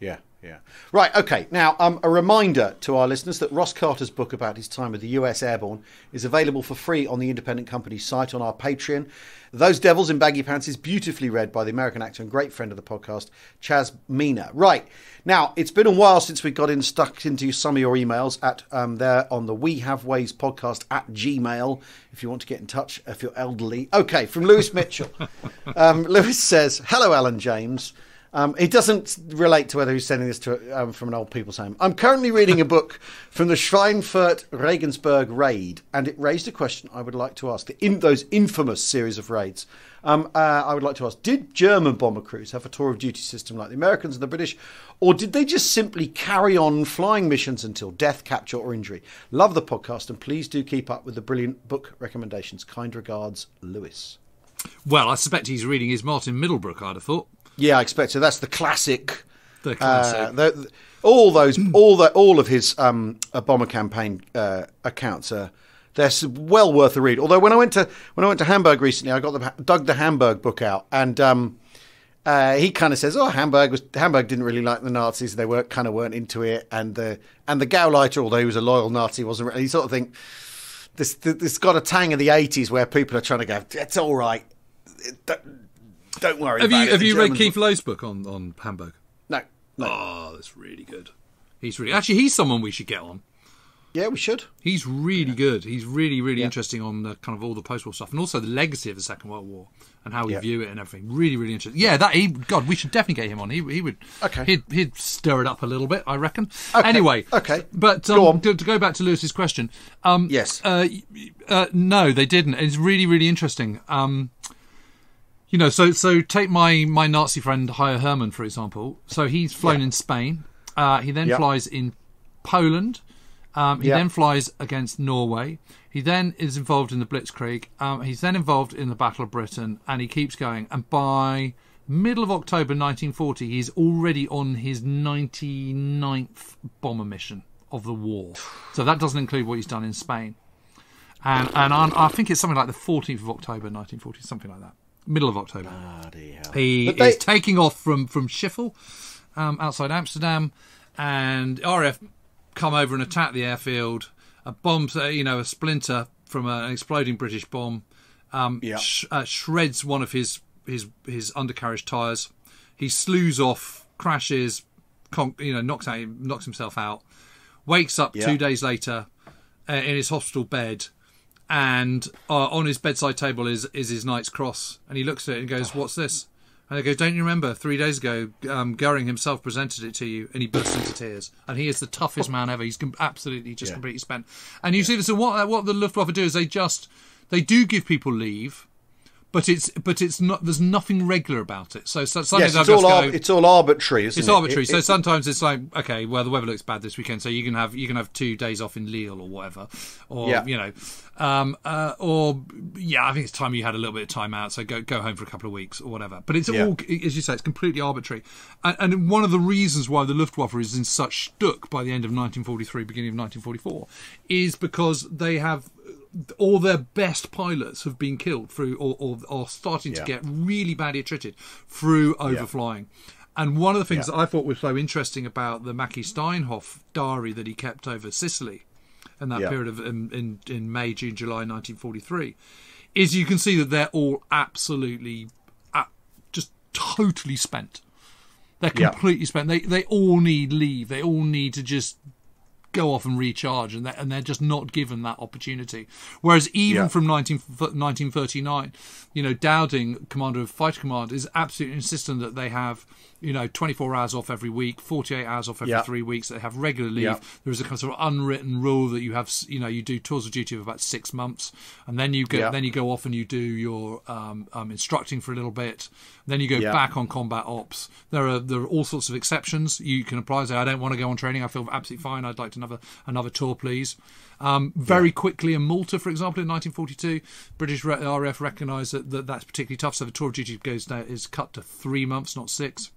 [SPEAKER 1] Yeah, yeah. Right, okay. Now, um, a reminder to our listeners that Ross Carter's book about his time with the US Airborne is available for free on the Independent Company site on our Patreon. Those Devils in Baggy Pants is beautifully read by the American actor and great friend of the podcast, Chaz Mina. Right, now, it's been a while since we got in stuck into some of your emails at um, there on the We Have Ways podcast at Gmail if you want to get in touch if you're elderly. Okay, from Lewis Mitchell. um, Lewis says, Hello, Alan James. Um, it doesn't relate to whether he's sending this to um, from an old people's home. I'm currently reading a book from the Schweinfurt Regensburg raid, and it raised a question I would like to ask. The, in those infamous series of raids, um, uh, I would like to ask: Did German bomber crews have a tour of duty system like the Americans and the British, or did they just simply carry on flying missions until death, capture, or injury? Love the podcast, and please do keep up with the brilliant book recommendations. Kind regards, Lewis.
[SPEAKER 2] Well, I suspect he's reading his Martin Middlebrook. I'd have thought
[SPEAKER 1] Yeah, I expect so. That's the classic.
[SPEAKER 2] the classic.
[SPEAKER 1] Uh, the, the- all those, all the, all of his um, uh, bomber campaign uh, accounts are they're well worth a read. Although when I went to when I went to Hamburg recently, I got the dug the Hamburg book out, and um, uh, he kind of says, "Oh, Hamburg was Hamburg didn't really like the Nazis. They were kind of weren't into it, and the and the Gauleiter, although he was a loyal Nazi, wasn't. Really, he sort of think this this got a tang of the '80s where people are trying to go, it's all right." Don't, don't worry.
[SPEAKER 2] have
[SPEAKER 1] about
[SPEAKER 2] you
[SPEAKER 1] it.
[SPEAKER 2] have
[SPEAKER 1] The
[SPEAKER 2] you read Keith Lowe's book on on Hamburg?
[SPEAKER 1] No, no.
[SPEAKER 2] Oh, that's really good. He's really actually he's someone we should get on.
[SPEAKER 1] Yeah, we should.
[SPEAKER 2] He's really good. He's really, really interesting on the kind of all the post-war stuff, and also the legacy of the Second World War and how we
[SPEAKER 1] Yeah.
[SPEAKER 2] view it and everything. Really, really interesting. Yeah, that he. God, we should definitely get him on. He, he would.
[SPEAKER 1] Okay.
[SPEAKER 2] He'd, he'd stir it up a little bit, I reckon.
[SPEAKER 1] Okay,
[SPEAKER 2] Anyway.
[SPEAKER 1] okay.
[SPEAKER 2] But um,
[SPEAKER 1] Go on.
[SPEAKER 2] To, to go back to Lewis's question. Um,
[SPEAKER 1] Yes.
[SPEAKER 2] Uh, uh, no, they didn't. It's really, really interesting. Um, you know, so so take my my Nazi friend Hajo Herrmann for example. So he's flown
[SPEAKER 1] Yeah.
[SPEAKER 2] in Spain. Uh, he then
[SPEAKER 1] Yeah.
[SPEAKER 2] flies in Poland. Um, he
[SPEAKER 1] Yeah.
[SPEAKER 2] then flies against Norway. He then is involved in the Blitzkrieg. Um, he's then involved in the Battle of Britain, and he keeps going. And by middle of October 1940, he's already on his 99th bomber mission of the war. So that doesn't include what he's done in Spain. And and I think it's something like the 14th of October 1940, something like that. Middle of October.
[SPEAKER 1] Bloody hell.
[SPEAKER 2] He
[SPEAKER 1] they-
[SPEAKER 2] is taking off from from Schiphol, um, outside Amsterdam, and RF come over and attack the airfield. A bomb, uh, you know, a splinter from an exploding British bomb, um,
[SPEAKER 1] Yeah.
[SPEAKER 2] sh- uh, shreds one of his his his undercarriage tires. He slews off, crashes, con- you know, knocks out, knocks himself out. Wakes up
[SPEAKER 1] Yeah.
[SPEAKER 2] two days later uh, in his hospital bed, and uh, on his bedside table is is his knight's cross, and he looks at it and goes, "What's this?" And he goes, "Don't you remember three days ago, um, Goering himself presented it to you, and he burst into tears. And he is the toughest man ever. He's com- absolutely just
[SPEAKER 1] Yeah.
[SPEAKER 2] completely spent. And you see this. So what what the Luftwaffe do is they just they do give people leave." But it's but it's not. There's nothing regular about it. So, so suddenly
[SPEAKER 1] yes, it's all,
[SPEAKER 2] just
[SPEAKER 1] ar-
[SPEAKER 2] go,
[SPEAKER 1] it's all arbitrary, isn't
[SPEAKER 2] it's
[SPEAKER 1] it?
[SPEAKER 2] arbitrary.
[SPEAKER 1] It-
[SPEAKER 2] so
[SPEAKER 1] it-
[SPEAKER 2] sometimes it's like, okay, well the weather looks bad this weekend, so you can have you can have two days off in Lille or whatever, or
[SPEAKER 1] Yeah.
[SPEAKER 2] you know, um, uh, or yeah, I think it's time you had a little bit of time out, so go go home for a couple of weeks or whatever. But it's
[SPEAKER 1] Yeah.
[SPEAKER 2] all, as you say, it's completely arbitrary, and, and one of the reasons why the Luftwaffe is in such stuck by the end of 1943, beginning of 1944, is because they have all their best pilots have been killed through or, or, or starting to get really badly treated through overflying. And one of the things
[SPEAKER 1] Yeah.
[SPEAKER 2] that I thought was so interesting about the Macky Steinhoff diary that he kept over Sicily in that
[SPEAKER 1] Yeah.
[SPEAKER 2] period of in, in, in May, June, July 1943 is you can see that they're all absolutely just totally spent. They're
[SPEAKER 1] Yeah.
[SPEAKER 2] completely spent. They they all need leave. They all need to just go off and recharge, and they're, and they're just not given that opportunity. Whereas even
[SPEAKER 1] Yeah.
[SPEAKER 2] from 19, 1939, you know, Dowding, commander of Fighter Command, is absolutely insistent that they have, you know, 24 hours off every week, 48 hours off every
[SPEAKER 1] Yeah.
[SPEAKER 2] three weeks. They have regular leave.
[SPEAKER 1] Yeah.
[SPEAKER 2] There is a kind of unwritten rule that you have, you know, you do tours of duty of about six months, and then you go, then you go off and you do your um, um, instructing for a little bit. Then you go back on combat ops. There are there are all sorts of exceptions you can apply. Say, I don't want to go on training. I feel absolutely fine. I'd like another another tour, please. Um, very quickly in Malta, for example, in 1942, British RAF recognised that, that that's particularly tough. So the tour of duty goes down, is cut to three months, not six.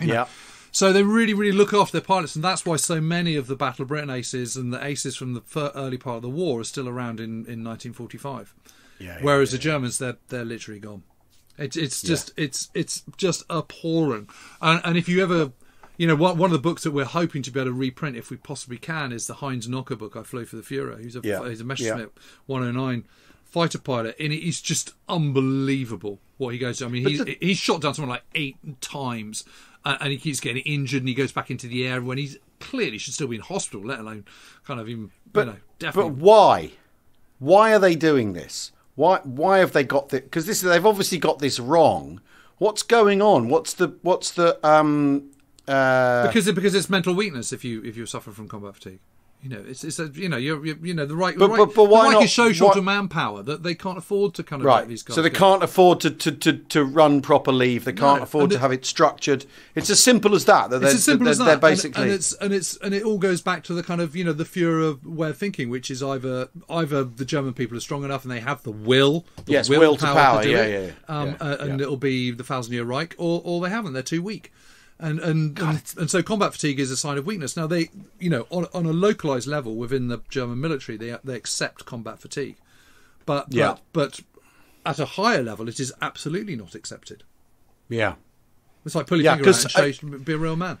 [SPEAKER 1] yeah.
[SPEAKER 2] So they really, really look after their pilots, and that's why so many of the Battle of Britain aces and the aces from the early part of the war are still around in, in 1945.
[SPEAKER 1] Yeah, yeah,
[SPEAKER 2] Whereas the Germans, they're they're literally gone. It's it's just it's it's just appalling. And, and if you ever, you know, one one of the books that we're hoping to be able to reprint, if we possibly can, is the Heinz Knoke book. I flew for the Führer. He's a
[SPEAKER 1] Yeah,
[SPEAKER 2] he's a
[SPEAKER 1] yeah.
[SPEAKER 2] Messerschmitt 109 fighter pilot, and it's just unbelievable what he goes to. I mean, he's
[SPEAKER 1] the-
[SPEAKER 2] he's shot down someone like eight times, uh, and he keeps getting injured, and he goes back into the air when he's clearly should still be in hospital, let alone kind of even
[SPEAKER 1] But,
[SPEAKER 2] you know
[SPEAKER 1] but why? Why are they doing this? Why why have they got this? Because this they've obviously got this wrong. What's going on? What's the what's the um uh
[SPEAKER 2] because because it's mental weakness if you if you suffer from combat fatigue. You know, it's it's a, you know you're, you're you know the right
[SPEAKER 1] But-
[SPEAKER 2] the right,
[SPEAKER 1] but- but why
[SPEAKER 2] the right
[SPEAKER 1] not-
[SPEAKER 2] is so short
[SPEAKER 1] why-
[SPEAKER 2] of manpower that they can't afford to kind of
[SPEAKER 1] right?
[SPEAKER 2] these guys.
[SPEAKER 1] So they
[SPEAKER 2] go.
[SPEAKER 1] can't afford to, to, to, to run proper leave. They can't
[SPEAKER 2] No,
[SPEAKER 1] afford to
[SPEAKER 2] it-
[SPEAKER 1] have it structured. It's as simple as that. that
[SPEAKER 2] It's
[SPEAKER 1] they're,
[SPEAKER 2] as simple as that.
[SPEAKER 1] They're
[SPEAKER 2] And-
[SPEAKER 1] basically
[SPEAKER 2] and, it's and it's and it all goes back to the kind of you know the Führer way of thinking, which is either either the German people are strong enough and they have the will, the
[SPEAKER 1] Yes, will to power,
[SPEAKER 2] do
[SPEAKER 1] yeah,
[SPEAKER 2] it,
[SPEAKER 1] yeah, yeah.
[SPEAKER 2] Um,
[SPEAKER 1] Yeah,
[SPEAKER 2] uh, and it'll be the thousand year Reich, or or they haven't. They're too weak. And and, and and so combat fatigue is a sign of weakness. Now they, you know, on on a localized level within the German military, they they accept combat fatigue, but
[SPEAKER 1] Yeah.
[SPEAKER 2] but, but at a higher level, it is absolutely not accepted.
[SPEAKER 1] yeah.
[SPEAKER 2] It's like pulling
[SPEAKER 1] Yeah,
[SPEAKER 2] finger out and show, be a real man.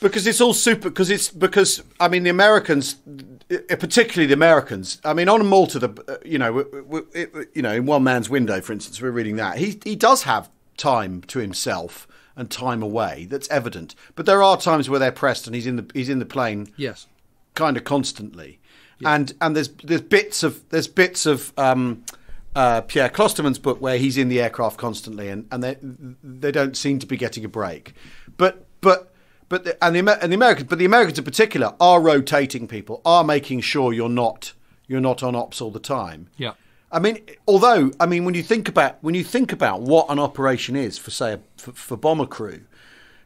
[SPEAKER 1] Because it's all super. Because it's because I mean the Americans, uh, particularly the Americans. I mean on Malta, the uh, you know w- w- it- you know in one man's window, for instance, we're reading that he he does have time to himself and time away. That's evident. But there are times where they're pressed and he's in the he's in the plane
[SPEAKER 2] Yes.
[SPEAKER 1] kind of constantly. and and there's there's bits of there's bits of um, uh, Pierre Clostermann's book where he's in the aircraft constantly, and and they they don't seem to be getting a break, but but. But the, and the and the Americans, but the Americans in particular, are rotating people, are making sure you're not you're not on ops all the time.
[SPEAKER 2] Yeah.
[SPEAKER 1] I mean, although I mean, when you think about when you think about what an operation is for, say, for, for bomber crew,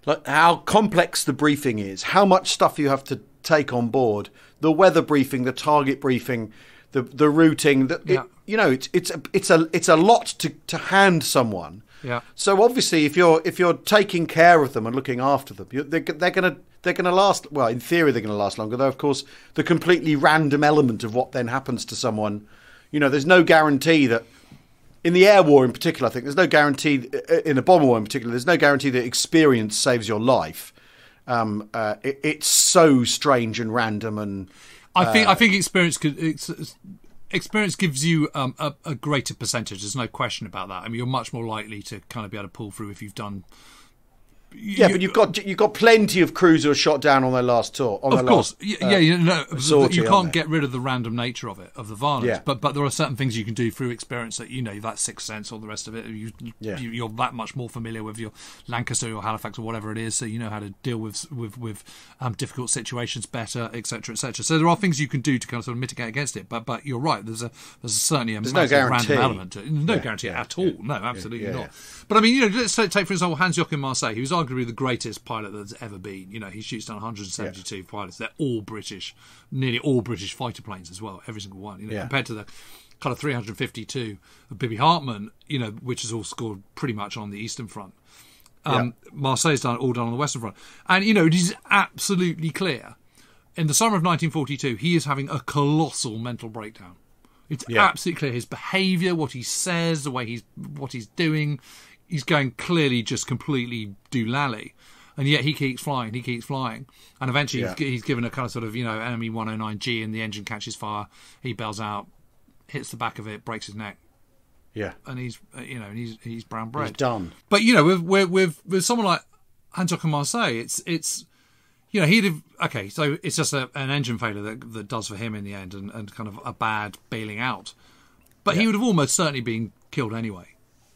[SPEAKER 1] like how complex the briefing is, how much stuff you have to take on board, the weather briefing, the target briefing, the the routing, the,
[SPEAKER 2] Yeah.
[SPEAKER 1] it, you know, it's it's a, it's a it's a lot to to hand someone.
[SPEAKER 2] Yeah.
[SPEAKER 1] So obviously, if you're if you're taking care of them and looking after them, you're, they're they're gonna they're gonna last. Well, in theory, they're gonna last longer. Though, of course, the completely random element of what then happens to someone, you know, there's no guarantee that in the air war in particular. I think there's no guarantee in a bomber war in particular. There's no guarantee that experience saves your life. Um, uh, it, it's so strange and random and
[SPEAKER 2] I think
[SPEAKER 1] Uh,
[SPEAKER 2] I think experience could experience gives you um, a, a greater percentage. There's no question about that. I mean, you're much more likely to kind of be able to pull through if you've done.
[SPEAKER 1] Yeah.
[SPEAKER 2] you-
[SPEAKER 1] but you've got you've got plenty of crews who are shot down on their last tour. On
[SPEAKER 2] Of course,
[SPEAKER 1] last,
[SPEAKER 2] yeah, yeah, you know,
[SPEAKER 1] sortie,
[SPEAKER 2] you can't get rid of the random nature of it, of the violence.
[SPEAKER 1] Yeah.
[SPEAKER 2] But but there are certain things you can do through experience that you know that sixth sense, all the rest of it. You,
[SPEAKER 1] Yeah.
[SPEAKER 2] you you're that much more familiar with your Lancaster or Halifax or whatever it is, so you know how to deal with with with um, difficult situations better, etc., etc. So there are things you can do to kind of sort of mitigate against it. But but you're right. There's a there's certainly a
[SPEAKER 1] no
[SPEAKER 2] massive
[SPEAKER 1] guarantee.
[SPEAKER 2] random element. To it. No
[SPEAKER 1] Yeah,
[SPEAKER 2] guarantee at all. No, absolutely not. But I mean, you know, let's take for example Hans Joachim Marseille. He was arguably the greatest pilot that's ever been. You know, he shoots down 172 pilots. They're all British, nearly all British fighter planes as well. Every single one. You know,
[SPEAKER 1] Yeah.
[SPEAKER 2] compared to the kind of 352 of Bubi Hartmann. You know, which is all scored pretty much on the Eastern Front. Um, Marseille's done all done on the Western Front, and you know, it is absolutely clear. In the summer of 1942, he is having a colossal mental breakdown. It's
[SPEAKER 1] Yeah.
[SPEAKER 2] absolutely clear his behaviour, what he says, the way he's what he's doing. He's going clearly just completely doolally, and yet he keeps flying. He keeps flying, and eventually
[SPEAKER 1] Yeah.
[SPEAKER 2] he's, he's given a kind of sort of you know enemy 109G, and the engine catches fire. He bails out, hits the back of it, breaks his neck,
[SPEAKER 1] yeah,
[SPEAKER 2] and he's uh, you know he's he's brown bread.
[SPEAKER 1] it's done.
[SPEAKER 2] But you know, with with with, with someone like Hans Marseille, it's it's you know he'd have okay. So it's just a, an engine failure that that does for him in the end, and, and kind of a bad bailing out. But he would have almost certainly been killed anyway.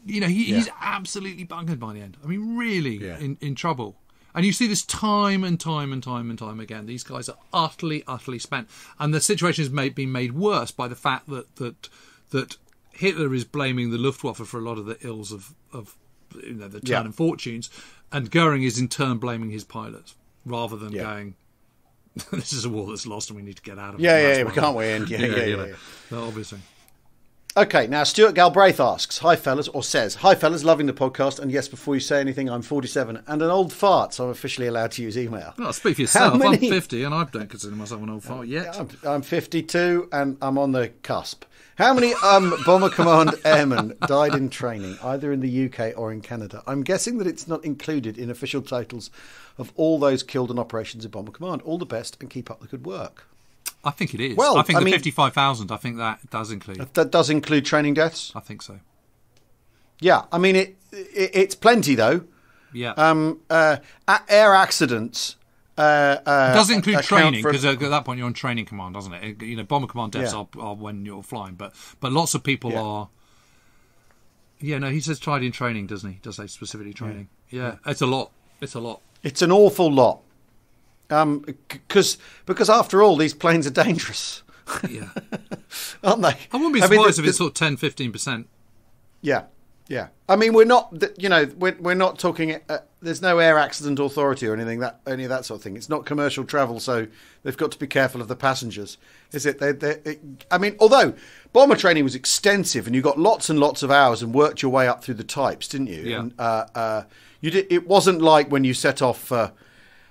[SPEAKER 2] You know, he, he's absolutely bunkered by the end. I mean, really
[SPEAKER 1] Yeah.
[SPEAKER 2] in in trouble. And you see this time and time and time and time again. These guys are utterly, utterly spent, and the situation has made, been made worse by the fact that that that Hitler is blaming the Luftwaffe for a lot of the ills of of you know the turn
[SPEAKER 1] Yeah.
[SPEAKER 2] and fortunes, and Goering is in turn blaming his pilots rather than
[SPEAKER 1] Yeah.
[SPEAKER 2] going. this is a war that's lost, and we need to get out of it.
[SPEAKER 1] Yeah,
[SPEAKER 2] and
[SPEAKER 1] yeah, yeah, we can't win. Yeah, yeah,
[SPEAKER 2] you
[SPEAKER 1] yeah,
[SPEAKER 2] know. No, obviously.
[SPEAKER 1] Okay, now Stuart Galbraith asks, "Hi fellas," or says, "Hi fellas, loving the podcast." And yes, before you say anything, I'm 47 and an old fart, so I'm officially allowed to use email.
[SPEAKER 2] Well, speak for yourself. I'm 50, and I don't consider myself an old fart yet.
[SPEAKER 1] I'm, I'm 52 and I'm on the cusp. How many um, Bomber Command airmen died in training, either in the UK or in Canada? I'm guessing that it's not included in official totals of all those killed in operations in Bomber Command. All the best and keep up the good work.
[SPEAKER 2] I think it is.
[SPEAKER 1] Well,
[SPEAKER 2] I think
[SPEAKER 1] I
[SPEAKER 2] the
[SPEAKER 1] mean-
[SPEAKER 2] 55,000, I think that does include.
[SPEAKER 1] That does include training deaths.
[SPEAKER 2] I think so.
[SPEAKER 1] Yeah, I mean it. it it's plenty though.
[SPEAKER 2] Yeah.
[SPEAKER 1] Um, uh, air accidents. Uh, uh,
[SPEAKER 2] It does include training because at that point you're on training command, doesn't it? You know, bomber command deaths
[SPEAKER 1] Yeah.
[SPEAKER 2] are, are when you're flying, but but lots of people
[SPEAKER 1] Yeah.
[SPEAKER 2] are. Yeah, no, he says tried in training, doesn't he? Does say specifically training? Yeah, it's a lot. It's a lot.
[SPEAKER 1] It's an awful lot. Um, because because after all, these planes are dangerous,
[SPEAKER 2] Yeah,
[SPEAKER 1] aren't they?
[SPEAKER 2] I wouldn't be
[SPEAKER 1] I mean,
[SPEAKER 2] surprised
[SPEAKER 1] the-
[SPEAKER 2] if it's sort of 10, 15 percent.
[SPEAKER 1] Yeah, yeah. I mean, we're not, you know, we're, we're not talking. Uh, there's no air accident authority or anything that any of that sort of thing. It's not commercial travel, so they've got to be careful of the passengers. Is it? They, they, it, I mean, although bomber training was extensive and you got lots and lots of hours and worked your way up through the types, didn't you?
[SPEAKER 2] Yeah.
[SPEAKER 1] And, uh, uh, you did. It wasn't like when you set off. Uh,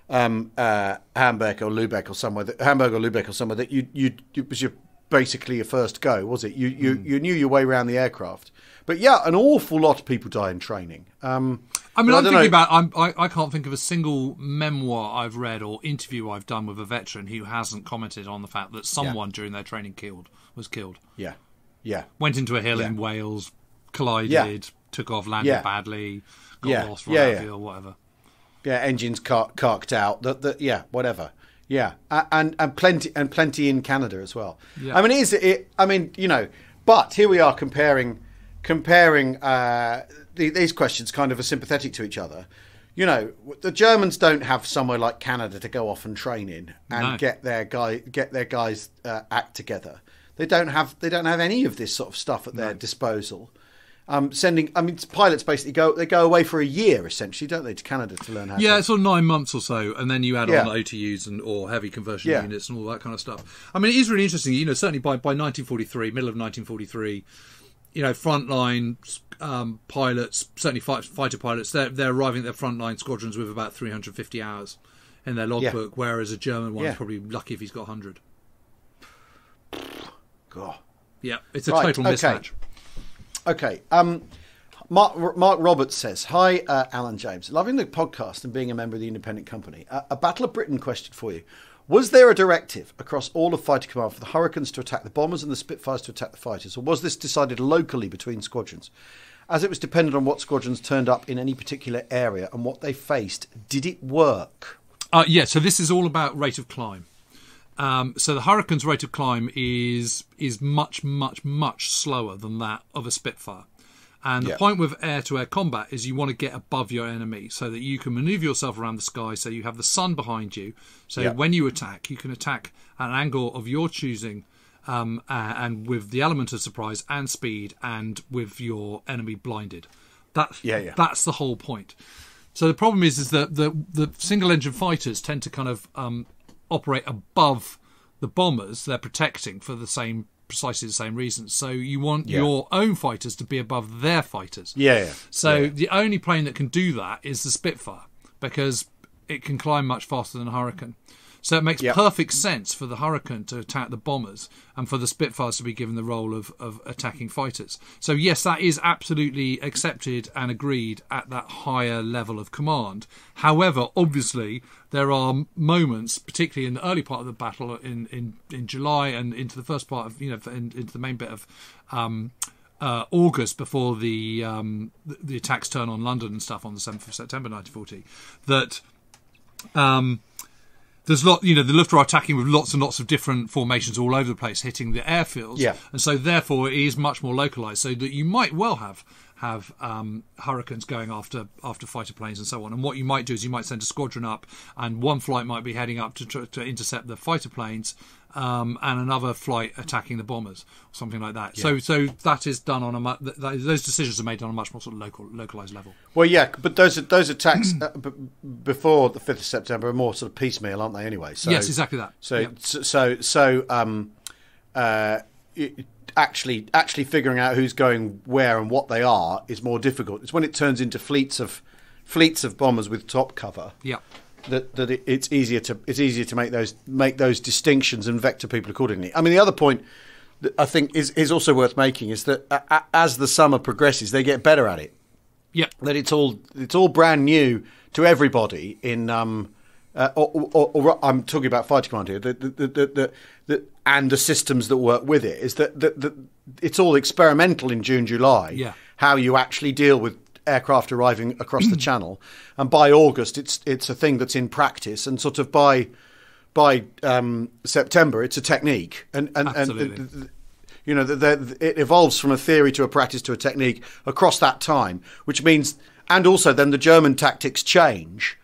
[SPEAKER 1] um, uh, Hamburg or Lubeck or somewhere, that, Hamburg or Lubeck or somewhere that you you it was your basically your first go, was it? You you,
[SPEAKER 2] Hmm.
[SPEAKER 1] you knew your way around the aircraft. But yeah, an awful lot of people die in training. Um,
[SPEAKER 2] I mean, I'm
[SPEAKER 1] don't
[SPEAKER 2] thinking
[SPEAKER 1] know.
[SPEAKER 2] about. I'm, I I can't think of a single memoir I've read or interview I've done with a veteran who hasn't commented on the fact that someone during their training killed was killed.
[SPEAKER 1] Yeah, yeah,
[SPEAKER 2] Went into a hill in Wales, collided,
[SPEAKER 1] Yeah.
[SPEAKER 2] took off, landed
[SPEAKER 1] Yeah.
[SPEAKER 2] badly, got
[SPEAKER 1] Yeah.
[SPEAKER 2] lost right
[SPEAKER 1] Yeah, yeah.
[SPEAKER 2] of whatever.
[SPEAKER 1] Yeah. Engines car- carked out. That that yeah, whatever. Yeah, and and plenty and plenty in Canada as well.
[SPEAKER 2] Yeah.
[SPEAKER 1] I mean, it is it? I mean, you know, but here we are comparing comparing uh, the, these questions. Kind of are sympathetic to each other. You know, the Germans don't have somewhere like Canada to go off and train in and
[SPEAKER 2] No.
[SPEAKER 1] get their guy get their guys uh, act together. They don't have they don't have any of this sort of stuff at their disposal. Um, sending, I mean, pilots basically go they go away for a year essentially, don't they, to Canada to learn how.
[SPEAKER 2] Yeah,
[SPEAKER 1] to,
[SPEAKER 2] it's sort of nine months or so, and then you add
[SPEAKER 1] Yeah.
[SPEAKER 2] on OTUs and or heavy conversion
[SPEAKER 1] Yeah.
[SPEAKER 2] units and all that kind of stuff. I mean, it is really interesting. You know, certainly by by 1943, middle of 1943, you know, frontline um, pilots, certainly fight, fighter pilots, they're they're arriving at their frontline squadrons with about 350 hours in their logbook, whereas a German one's
[SPEAKER 1] Yeah.
[SPEAKER 2] probably lucky if he's got 100.
[SPEAKER 1] God.
[SPEAKER 2] Yeah, it's a
[SPEAKER 1] Right,
[SPEAKER 2] total mismatch.
[SPEAKER 1] Okay. Um, Mark, Mark Roberts says, Hi, uh, Al and James. Loving the podcast and being a member of the independent company. Uh, a Battle of Britain question for you. Was there a directive across all of Fighter Command for the Hurricanes to attack the bombers and the Spitfires to attack the fighters, or was this decided locally between squadrons? As it was dependent on what squadrons turned up in any particular area and what they faced, did it work?
[SPEAKER 2] Uh, yeah, so this is all about rate of climb. Um, so the Hurricane's rate of climb is is much, much, much slower than that of a Spitfire. And the point with air-to-air combat is you want to get above your enemy so that you can maneuver yourself around the sky, so you have the sun behind you. So when you attack, you can attack at an angle of your choosing, um, and with the element of surprise and speed, and with your enemy blinded. That's
[SPEAKER 1] Yeah, yeah.
[SPEAKER 2] that's the whole point. So the problem is, is that the the single engine fighters tend to kind of um, operate above the bombers they're protecting for the same precisely the same reasons. So you want
[SPEAKER 1] Yeah.
[SPEAKER 2] your own fighters to be above their fighters.
[SPEAKER 1] Yeah, yeah.
[SPEAKER 2] So
[SPEAKER 1] Yeah.
[SPEAKER 2] the only plane that can do that is the Spitfire because it can climb much faster than a Hurricane. So it makes
[SPEAKER 1] Yeah.
[SPEAKER 2] perfect sense for the Hurricane to attack the bombers and for the Spitfires to be given the role of, of attacking fighters. So yes, that is absolutely accepted and agreed at that higher level of command. However, obviously there are moments, particularly in the early part of the battle in, in, in July and into the first part of you know in, into the main bit of um, uh, August before the, um, the the attacks turn on London and stuff on the seventh of September 1940 that um, there's lot you know the Luftwaffe attacking with lots and lots of different formations all over the place hitting the airfields
[SPEAKER 1] Yeah.
[SPEAKER 2] and so therefore it is much more localized so that you might well have have um, hurricanes going after after fighter planes and so on. And what you might do is you might send a squadron up and one flight might be heading up to to intercept the fighter planes um, and another flight attacking the bombers or something like that. So so that is done on a mu- th- th- those decisions are made on a much more sort of local localized level.
[SPEAKER 1] Well, yeah, but those those attacks uh, b- before the fifth of September are more sort of piecemeal, aren't they? Anyway, so
[SPEAKER 2] yes exactly that.
[SPEAKER 1] So
[SPEAKER 2] Yeah.
[SPEAKER 1] so so, so um, uh, it- actually actually figuring out who's going where and what they are is more difficult. It's when it turns into fleets of fleets of bombers with top cover
[SPEAKER 2] yeah
[SPEAKER 1] that that it, it's easier to it's easier to make those make those distinctions and vector people accordingly. I mean, the other point that I think is is also worth making is that a, a, as the summer progresses, they get better at it
[SPEAKER 2] yeah
[SPEAKER 1] that it's all it's all brand new to everybody in um uh, or, or, or I'm talking about fighter command here the, the, the, the, and the systems that work with it is that, that, that it's all experimental in June July
[SPEAKER 2] Yeah.
[SPEAKER 1] how you actually deal with aircraft arriving across the channel and by August it's it's a thing that's in practice and sort of by by um, September it's a technique and and,
[SPEAKER 2] Absolutely.
[SPEAKER 1] you know, the, the, it evolves from a theory to a practice to a technique across that time, which means, and also then the German tactics change,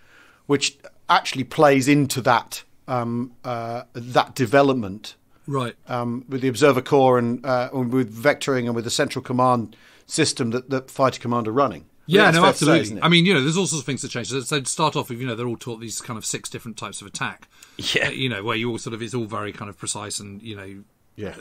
[SPEAKER 1] which actually plays into that um, uh, that development
[SPEAKER 2] right
[SPEAKER 1] um, with the observer corps and, uh, and with vectoring and with the central command system that, that fighter command are running.
[SPEAKER 2] Yeah,
[SPEAKER 1] That's
[SPEAKER 2] no,
[SPEAKER 1] fair to say,
[SPEAKER 2] absolutely. I mean, you know, there's all sorts of things that change. So so to start off with, you know, they're all taught these kind of six different types of attack.
[SPEAKER 1] Yeah.
[SPEAKER 2] Uh, you know, where you all sort of it's all very kind of precise and you know,
[SPEAKER 1] yeah,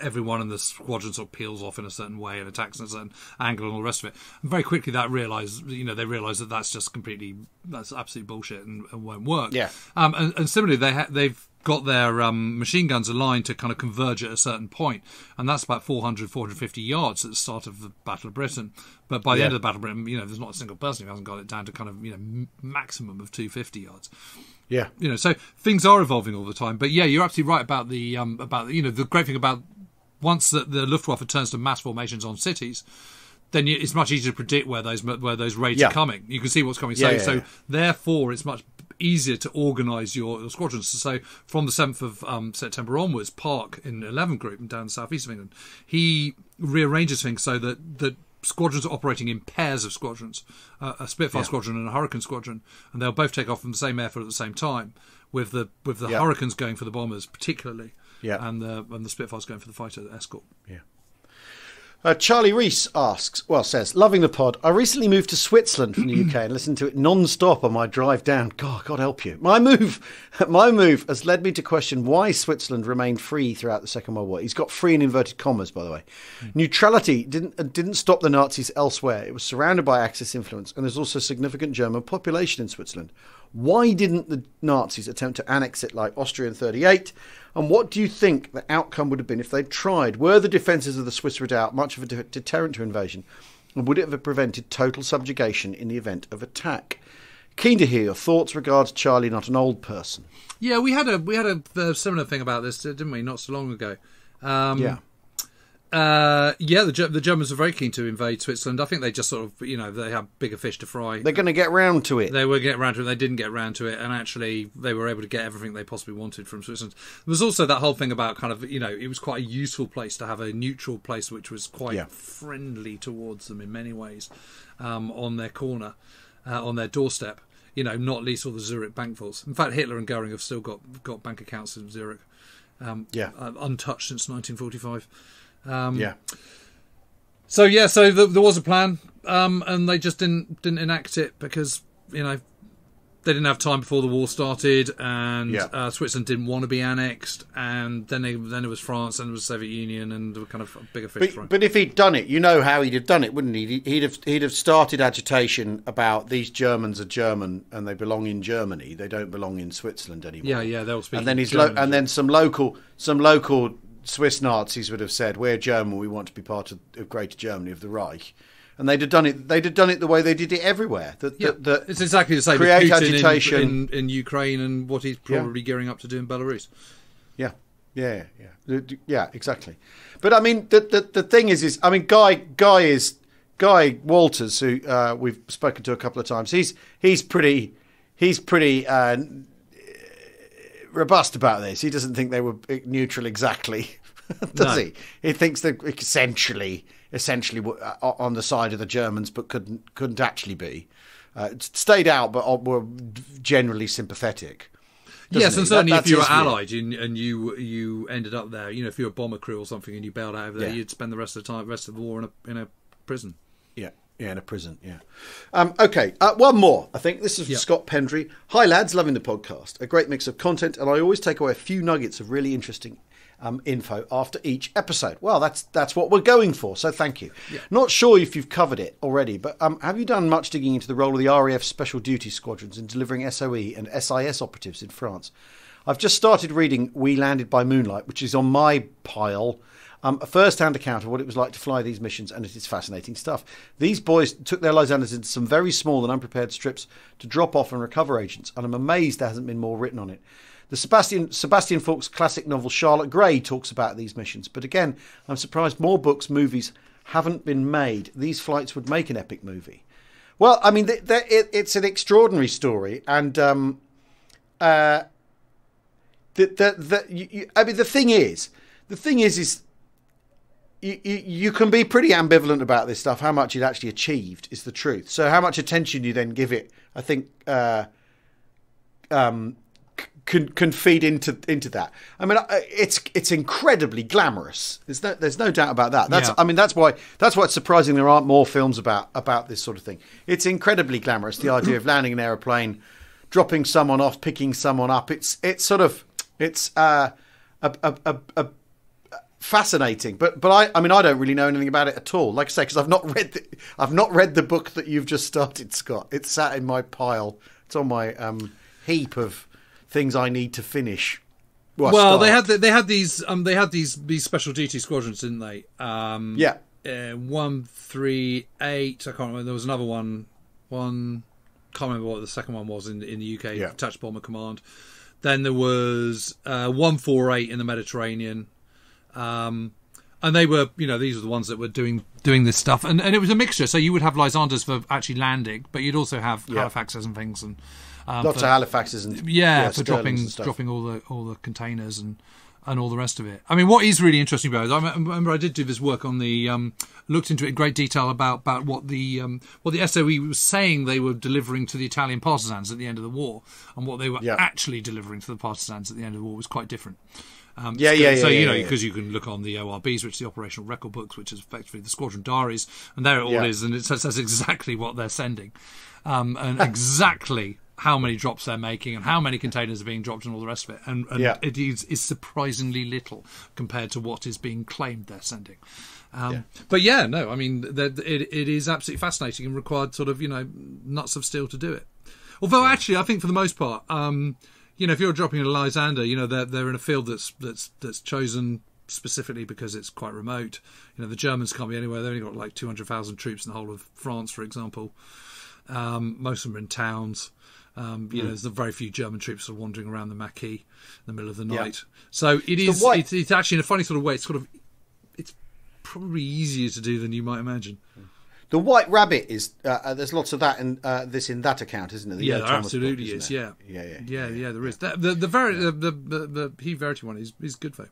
[SPEAKER 2] everyone in the squadron sort of peels off in a certain way and attacks in a certain angle and all the rest of it. And very quickly that realize, you know, they realize that that's just completely, that's absolute bullshit and, and won't work.
[SPEAKER 1] Yeah.
[SPEAKER 2] Um, and, and similarly, they ha- they've got their um, machine guns aligned to kind of converge at a certain point, and that's about 400, 450 yards at the start of the Battle of Britain. But by the
[SPEAKER 1] Yeah.
[SPEAKER 2] end of the Battle of Britain, you know, there's not a single person who hasn't got it down to kind of, you know, maximum of 250 yards
[SPEAKER 1] yeah,
[SPEAKER 2] you know so things are evolving all the time but yeah you're absolutely right about the um about you know the great thing about once the, the luftwaffe turns to mass formations on cities then it's much easier to predict where those where those raids
[SPEAKER 1] Yeah.
[SPEAKER 2] are coming you can see what's coming
[SPEAKER 1] Yeah,
[SPEAKER 2] so
[SPEAKER 1] yeah,
[SPEAKER 2] so therefore it's much easier to organise your, your squadrons. So from the 7th of um, September onwards, Park in 11 Group and down in the southeast of England, he rearranges things so that, that squadrons are operating in pairs of squadrons, uh, a Spitfire
[SPEAKER 1] Yeah.
[SPEAKER 2] squadron and a Hurricane squadron, and they'll both take off from the same airfield at the same time, with the with the
[SPEAKER 1] Yeah.
[SPEAKER 2] Hurricanes going for the bombers particularly,
[SPEAKER 1] Yeah.
[SPEAKER 2] and the and the Spitfires going for the fighter escort.
[SPEAKER 1] Yeah. Uh, Charlie Reese asks, well, says, loving the pod. I recently moved to Switzerland from the UK and listened to it non-stop on my drive down. God, God help you. My move, my move has led me to question why Switzerland remained free throughout the Second World War. He's got free in inverted commas, by the way. Neutrality didn't uh, didn't stop the Nazis elsewhere. It was surrounded by Axis influence, and there's also significant German population in Switzerland. Why didn't the Nazis attempt to annex it like Austria in 38? And what do you think the outcome would have been if they'd tried? Were the defences of the Swiss redoubt much of a de- deterrent to invasion? And would it have prevented total subjugation in the event of attack? Keen to hear your thoughts regards Charlie, not an old person.
[SPEAKER 2] Yeah, we had a we had a, uh similar thing about this, didn't we? Not so long ago. Um,
[SPEAKER 1] Yeah.
[SPEAKER 2] Uh, yeah, the, the Germans were very keen to invade Switzerland. I think they just sort of, you know, they had bigger fish to fry.
[SPEAKER 1] They're going to get round to it.
[SPEAKER 2] They were getting around to it. They didn't get around to it, and actually, they were able to get everything they possibly wanted from Switzerland. There was also that whole thing about kind of, you know, it was quite a useful place to have a neutral place which was quite
[SPEAKER 1] Yeah.
[SPEAKER 2] friendly towards them in many ways, um, on their corner, uh, on their doorstep. You know, not least all the Zurich bank vaults. In fact, Hitler and Goering have still got got bank accounts in Zurich, um,
[SPEAKER 1] Yeah.
[SPEAKER 2] uh, untouched since 1945. Um,
[SPEAKER 1] yeah.
[SPEAKER 2] so yeah, so th there was a plan, um, and they just didn't didn't enact it because you know they didn't have time before the war started, and
[SPEAKER 1] Yeah.
[SPEAKER 2] uh, Switzerland didn't want to be annexed, and then they, then it was France, and it was Soviet Union, and there were kind of a bigger fish.
[SPEAKER 1] But, but if he'd done it, you know how he'd have done it, wouldn't he? He'd have he'd have started agitation about these Germans are German and they belong in Germany. They don't belong in Switzerland anymore.
[SPEAKER 2] yeah, yeah, they'll speak.
[SPEAKER 1] and then he's lo- and then some local some local Swiss Nazis would have said, "We're German. We want to be part of, of Greater Germany of the Reich," and they'd have done it. They'd have done it the way they did it everywhere. That
[SPEAKER 2] yeah,
[SPEAKER 1] that- that-
[SPEAKER 2] it's exactly the same.
[SPEAKER 1] create
[SPEAKER 2] Putin in-
[SPEAKER 1] agitation.
[SPEAKER 2] in, in, Ukraine and what he's probably gearing up to do in Belarus.
[SPEAKER 1] Yeah, yeah, yeah, yeah, yeah, exactly. But I mean, the the, the thing is, is I mean, Guy Guy is Guy Walters, who uh, we've spoken to a couple of times. He's he's pretty he's pretty uh, robust about this. He doesn't think they were neutral exactly, does
[SPEAKER 2] No.
[SPEAKER 1] he? He thinks they're essentially essentially were, uh, on the side of the Germans, but couldn't couldn't actually be. Uh, stayed out, but uh, were generally sympathetic.
[SPEAKER 2] Yes, and
[SPEAKER 1] That-
[SPEAKER 2] certainly if you were allied and, and you you ended up there, you know, if you were a bomber crew or something and you bailed out of there,
[SPEAKER 1] Yeah.
[SPEAKER 2] you'd spend the rest of the time, rest of the war in a in a prison.
[SPEAKER 1] Yeah, in a prison. Yeah. Um, okay, uh, one more. I think this is from
[SPEAKER 2] Yeah.
[SPEAKER 1] Scott Pendry. Hi lads, loving the podcast. A great mix of content, and I always take away a few nuggets of really interesting um, info after each episode. Well, that's that's what we're going for. So thank you. Not sure if you've covered it already, but um, have you done much digging into the role of the RAF Special Duty Squadrons in delivering SOE and SIS operatives in France? I've just started reading We Landed by Moonlight, which is on my pile. Um, a first-hand account of what it was like to fly these missions, and it is fascinating stuff. These boys took their Lysander into some very small and unprepared strips to drop off and recover agents, and I'm amazed there hasn't been more written on it. The Sebastian Sebastian Faulks' classic novel Charlotte Gray talks about these missions, but again, I'm surprised more books, movies haven't been made. These flights would make an epic movie. Well, I mean, it, it's an extraordinary story, and um, uh, the the, the you, you, I mean, the thing is, the thing is, is you, you, you can be pretty ambivalent about this stuff. How much it actually achieved is the truth. So, how much attention you then give it, I think, uh, um, can can feed into into that. I mean, it's it's incredibly glamorous. There's no there's no doubt about that. That's
[SPEAKER 2] Yeah.
[SPEAKER 1] I mean, that's why that's why it's surprising there aren't more films about about this sort of thing. It's incredibly glamorous. The idea of landing an aeroplane, dropping someone off, picking someone up. It's it's sort of it's uh, a, a, a, a fascinating. But but I I mean I don't really know anything about it at all. Like I say, because I've not read the, I've not read the book that you've just started, Scott. It's sat in my pile. It's on my um, heap of things I need to finish.
[SPEAKER 2] Well,
[SPEAKER 1] start.
[SPEAKER 2] they had the, they had these um they had these these special duty squadrons, didn't they? Um,
[SPEAKER 1] yeah.
[SPEAKER 2] uh, one three eight. I can't remember. There was another one. One. Can't remember what the second one was in in the UK.
[SPEAKER 1] Yeah.
[SPEAKER 2] Detached Bomber Command. Then there was uh, one four eight in the Mediterranean. Um, and they were, you know, these were the ones that were doing doing this stuff, and and it was a mixture. So you would have Lysanders for actually landing, but you'd also have
[SPEAKER 1] Yeah.
[SPEAKER 2] Halifaxes and things, and Um,
[SPEAKER 1] Lots
[SPEAKER 2] for-
[SPEAKER 1] of Halifaxes and
[SPEAKER 2] yeah, for
[SPEAKER 1] Stirlings
[SPEAKER 2] dropping dropping all the all the containers and and all the rest of it. I mean, what is really interesting about it, I remember I did do this work on the um, looked into it in great detail about about what the um, what the SOE was saying they were delivering to the Italian partisans at the end of the war, and what they were
[SPEAKER 1] Yeah.
[SPEAKER 2] actually delivering to the partisans at the end of the war was quite different. Um,
[SPEAKER 1] Yeah,
[SPEAKER 2] so,
[SPEAKER 1] yeah,
[SPEAKER 2] So
[SPEAKER 1] yeah,
[SPEAKER 2] you know,
[SPEAKER 1] yeah, yeah.
[SPEAKER 2] because you can look on the ORBs, which is the operational record books, which is effectively the squadron diaries, and there it all
[SPEAKER 1] Yeah.
[SPEAKER 2] is, and it says, says exactly what they're sending, um, and exactly how many drops they're making, and how many containers are being dropped, and all the rest of it. And, and
[SPEAKER 1] Yeah.
[SPEAKER 2] it is, is surprisingly little compared to what is being claimed they're sending. Um, But yeah, no, I mean, it, it is absolutely fascinating and required sort of you know nuts of steel to do it. Although actually, I think for the most part, um, you know, if you're dropping a Lysander, you know, they're they're in a field that's that's that's chosen specifically because it's quite remote. You know, the Germans can't be anywhere. They've only got like two hundred thousand troops in the whole of France, for example. Um, most of them are in towns. Um, you know, there's very few German troops of wandering around the Maquis in the middle of the
[SPEAKER 1] Yeah.
[SPEAKER 2] night. So it is.
[SPEAKER 1] white-
[SPEAKER 2] It's, it's actually in a funny sort of way. It's sort of. It's probably easier to do than you might imagine.
[SPEAKER 1] The White Rabbit is uh, uh, there's lots of that in uh, this in that account, isn't it? The
[SPEAKER 2] Yeah, absolutely
[SPEAKER 1] book,
[SPEAKER 2] is.
[SPEAKER 1] isn't
[SPEAKER 2] Yeah.
[SPEAKER 1] yeah, yeah,
[SPEAKER 2] yeah, yeah. There is. The the, the very the, the the the Hugh Verity one is is good though.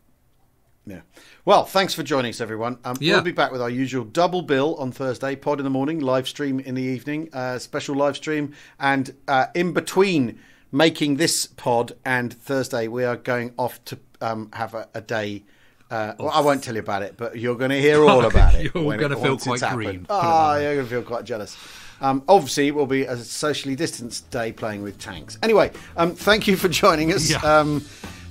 [SPEAKER 1] Yeah. Well, thanks for joining us, everyone. Um,
[SPEAKER 2] Yeah.
[SPEAKER 1] We'll be back with our usual double bill on Thursday, pod in the morning, live stream in the evening, uh, special live stream. And uh, in between making this pod and Thursday, we are going off to um, have a, a day. Uh, well, I won't tell you about it, but you're going to hear all about it.
[SPEAKER 2] You're gonna feel quite green,
[SPEAKER 1] Ah,
[SPEAKER 2] that
[SPEAKER 1] you're going to feel quite jealous. Um, obviously, it will be a socially distanced day playing with tanks. Anyway, um, thank you for joining us.
[SPEAKER 2] Yeah.
[SPEAKER 1] Um,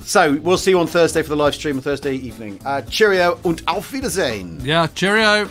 [SPEAKER 1] so we'll see you on Thursday for the live stream on Thursday evening. Uh, cheerio und auf Wiedersehen.
[SPEAKER 2] Yeah. Cheerio.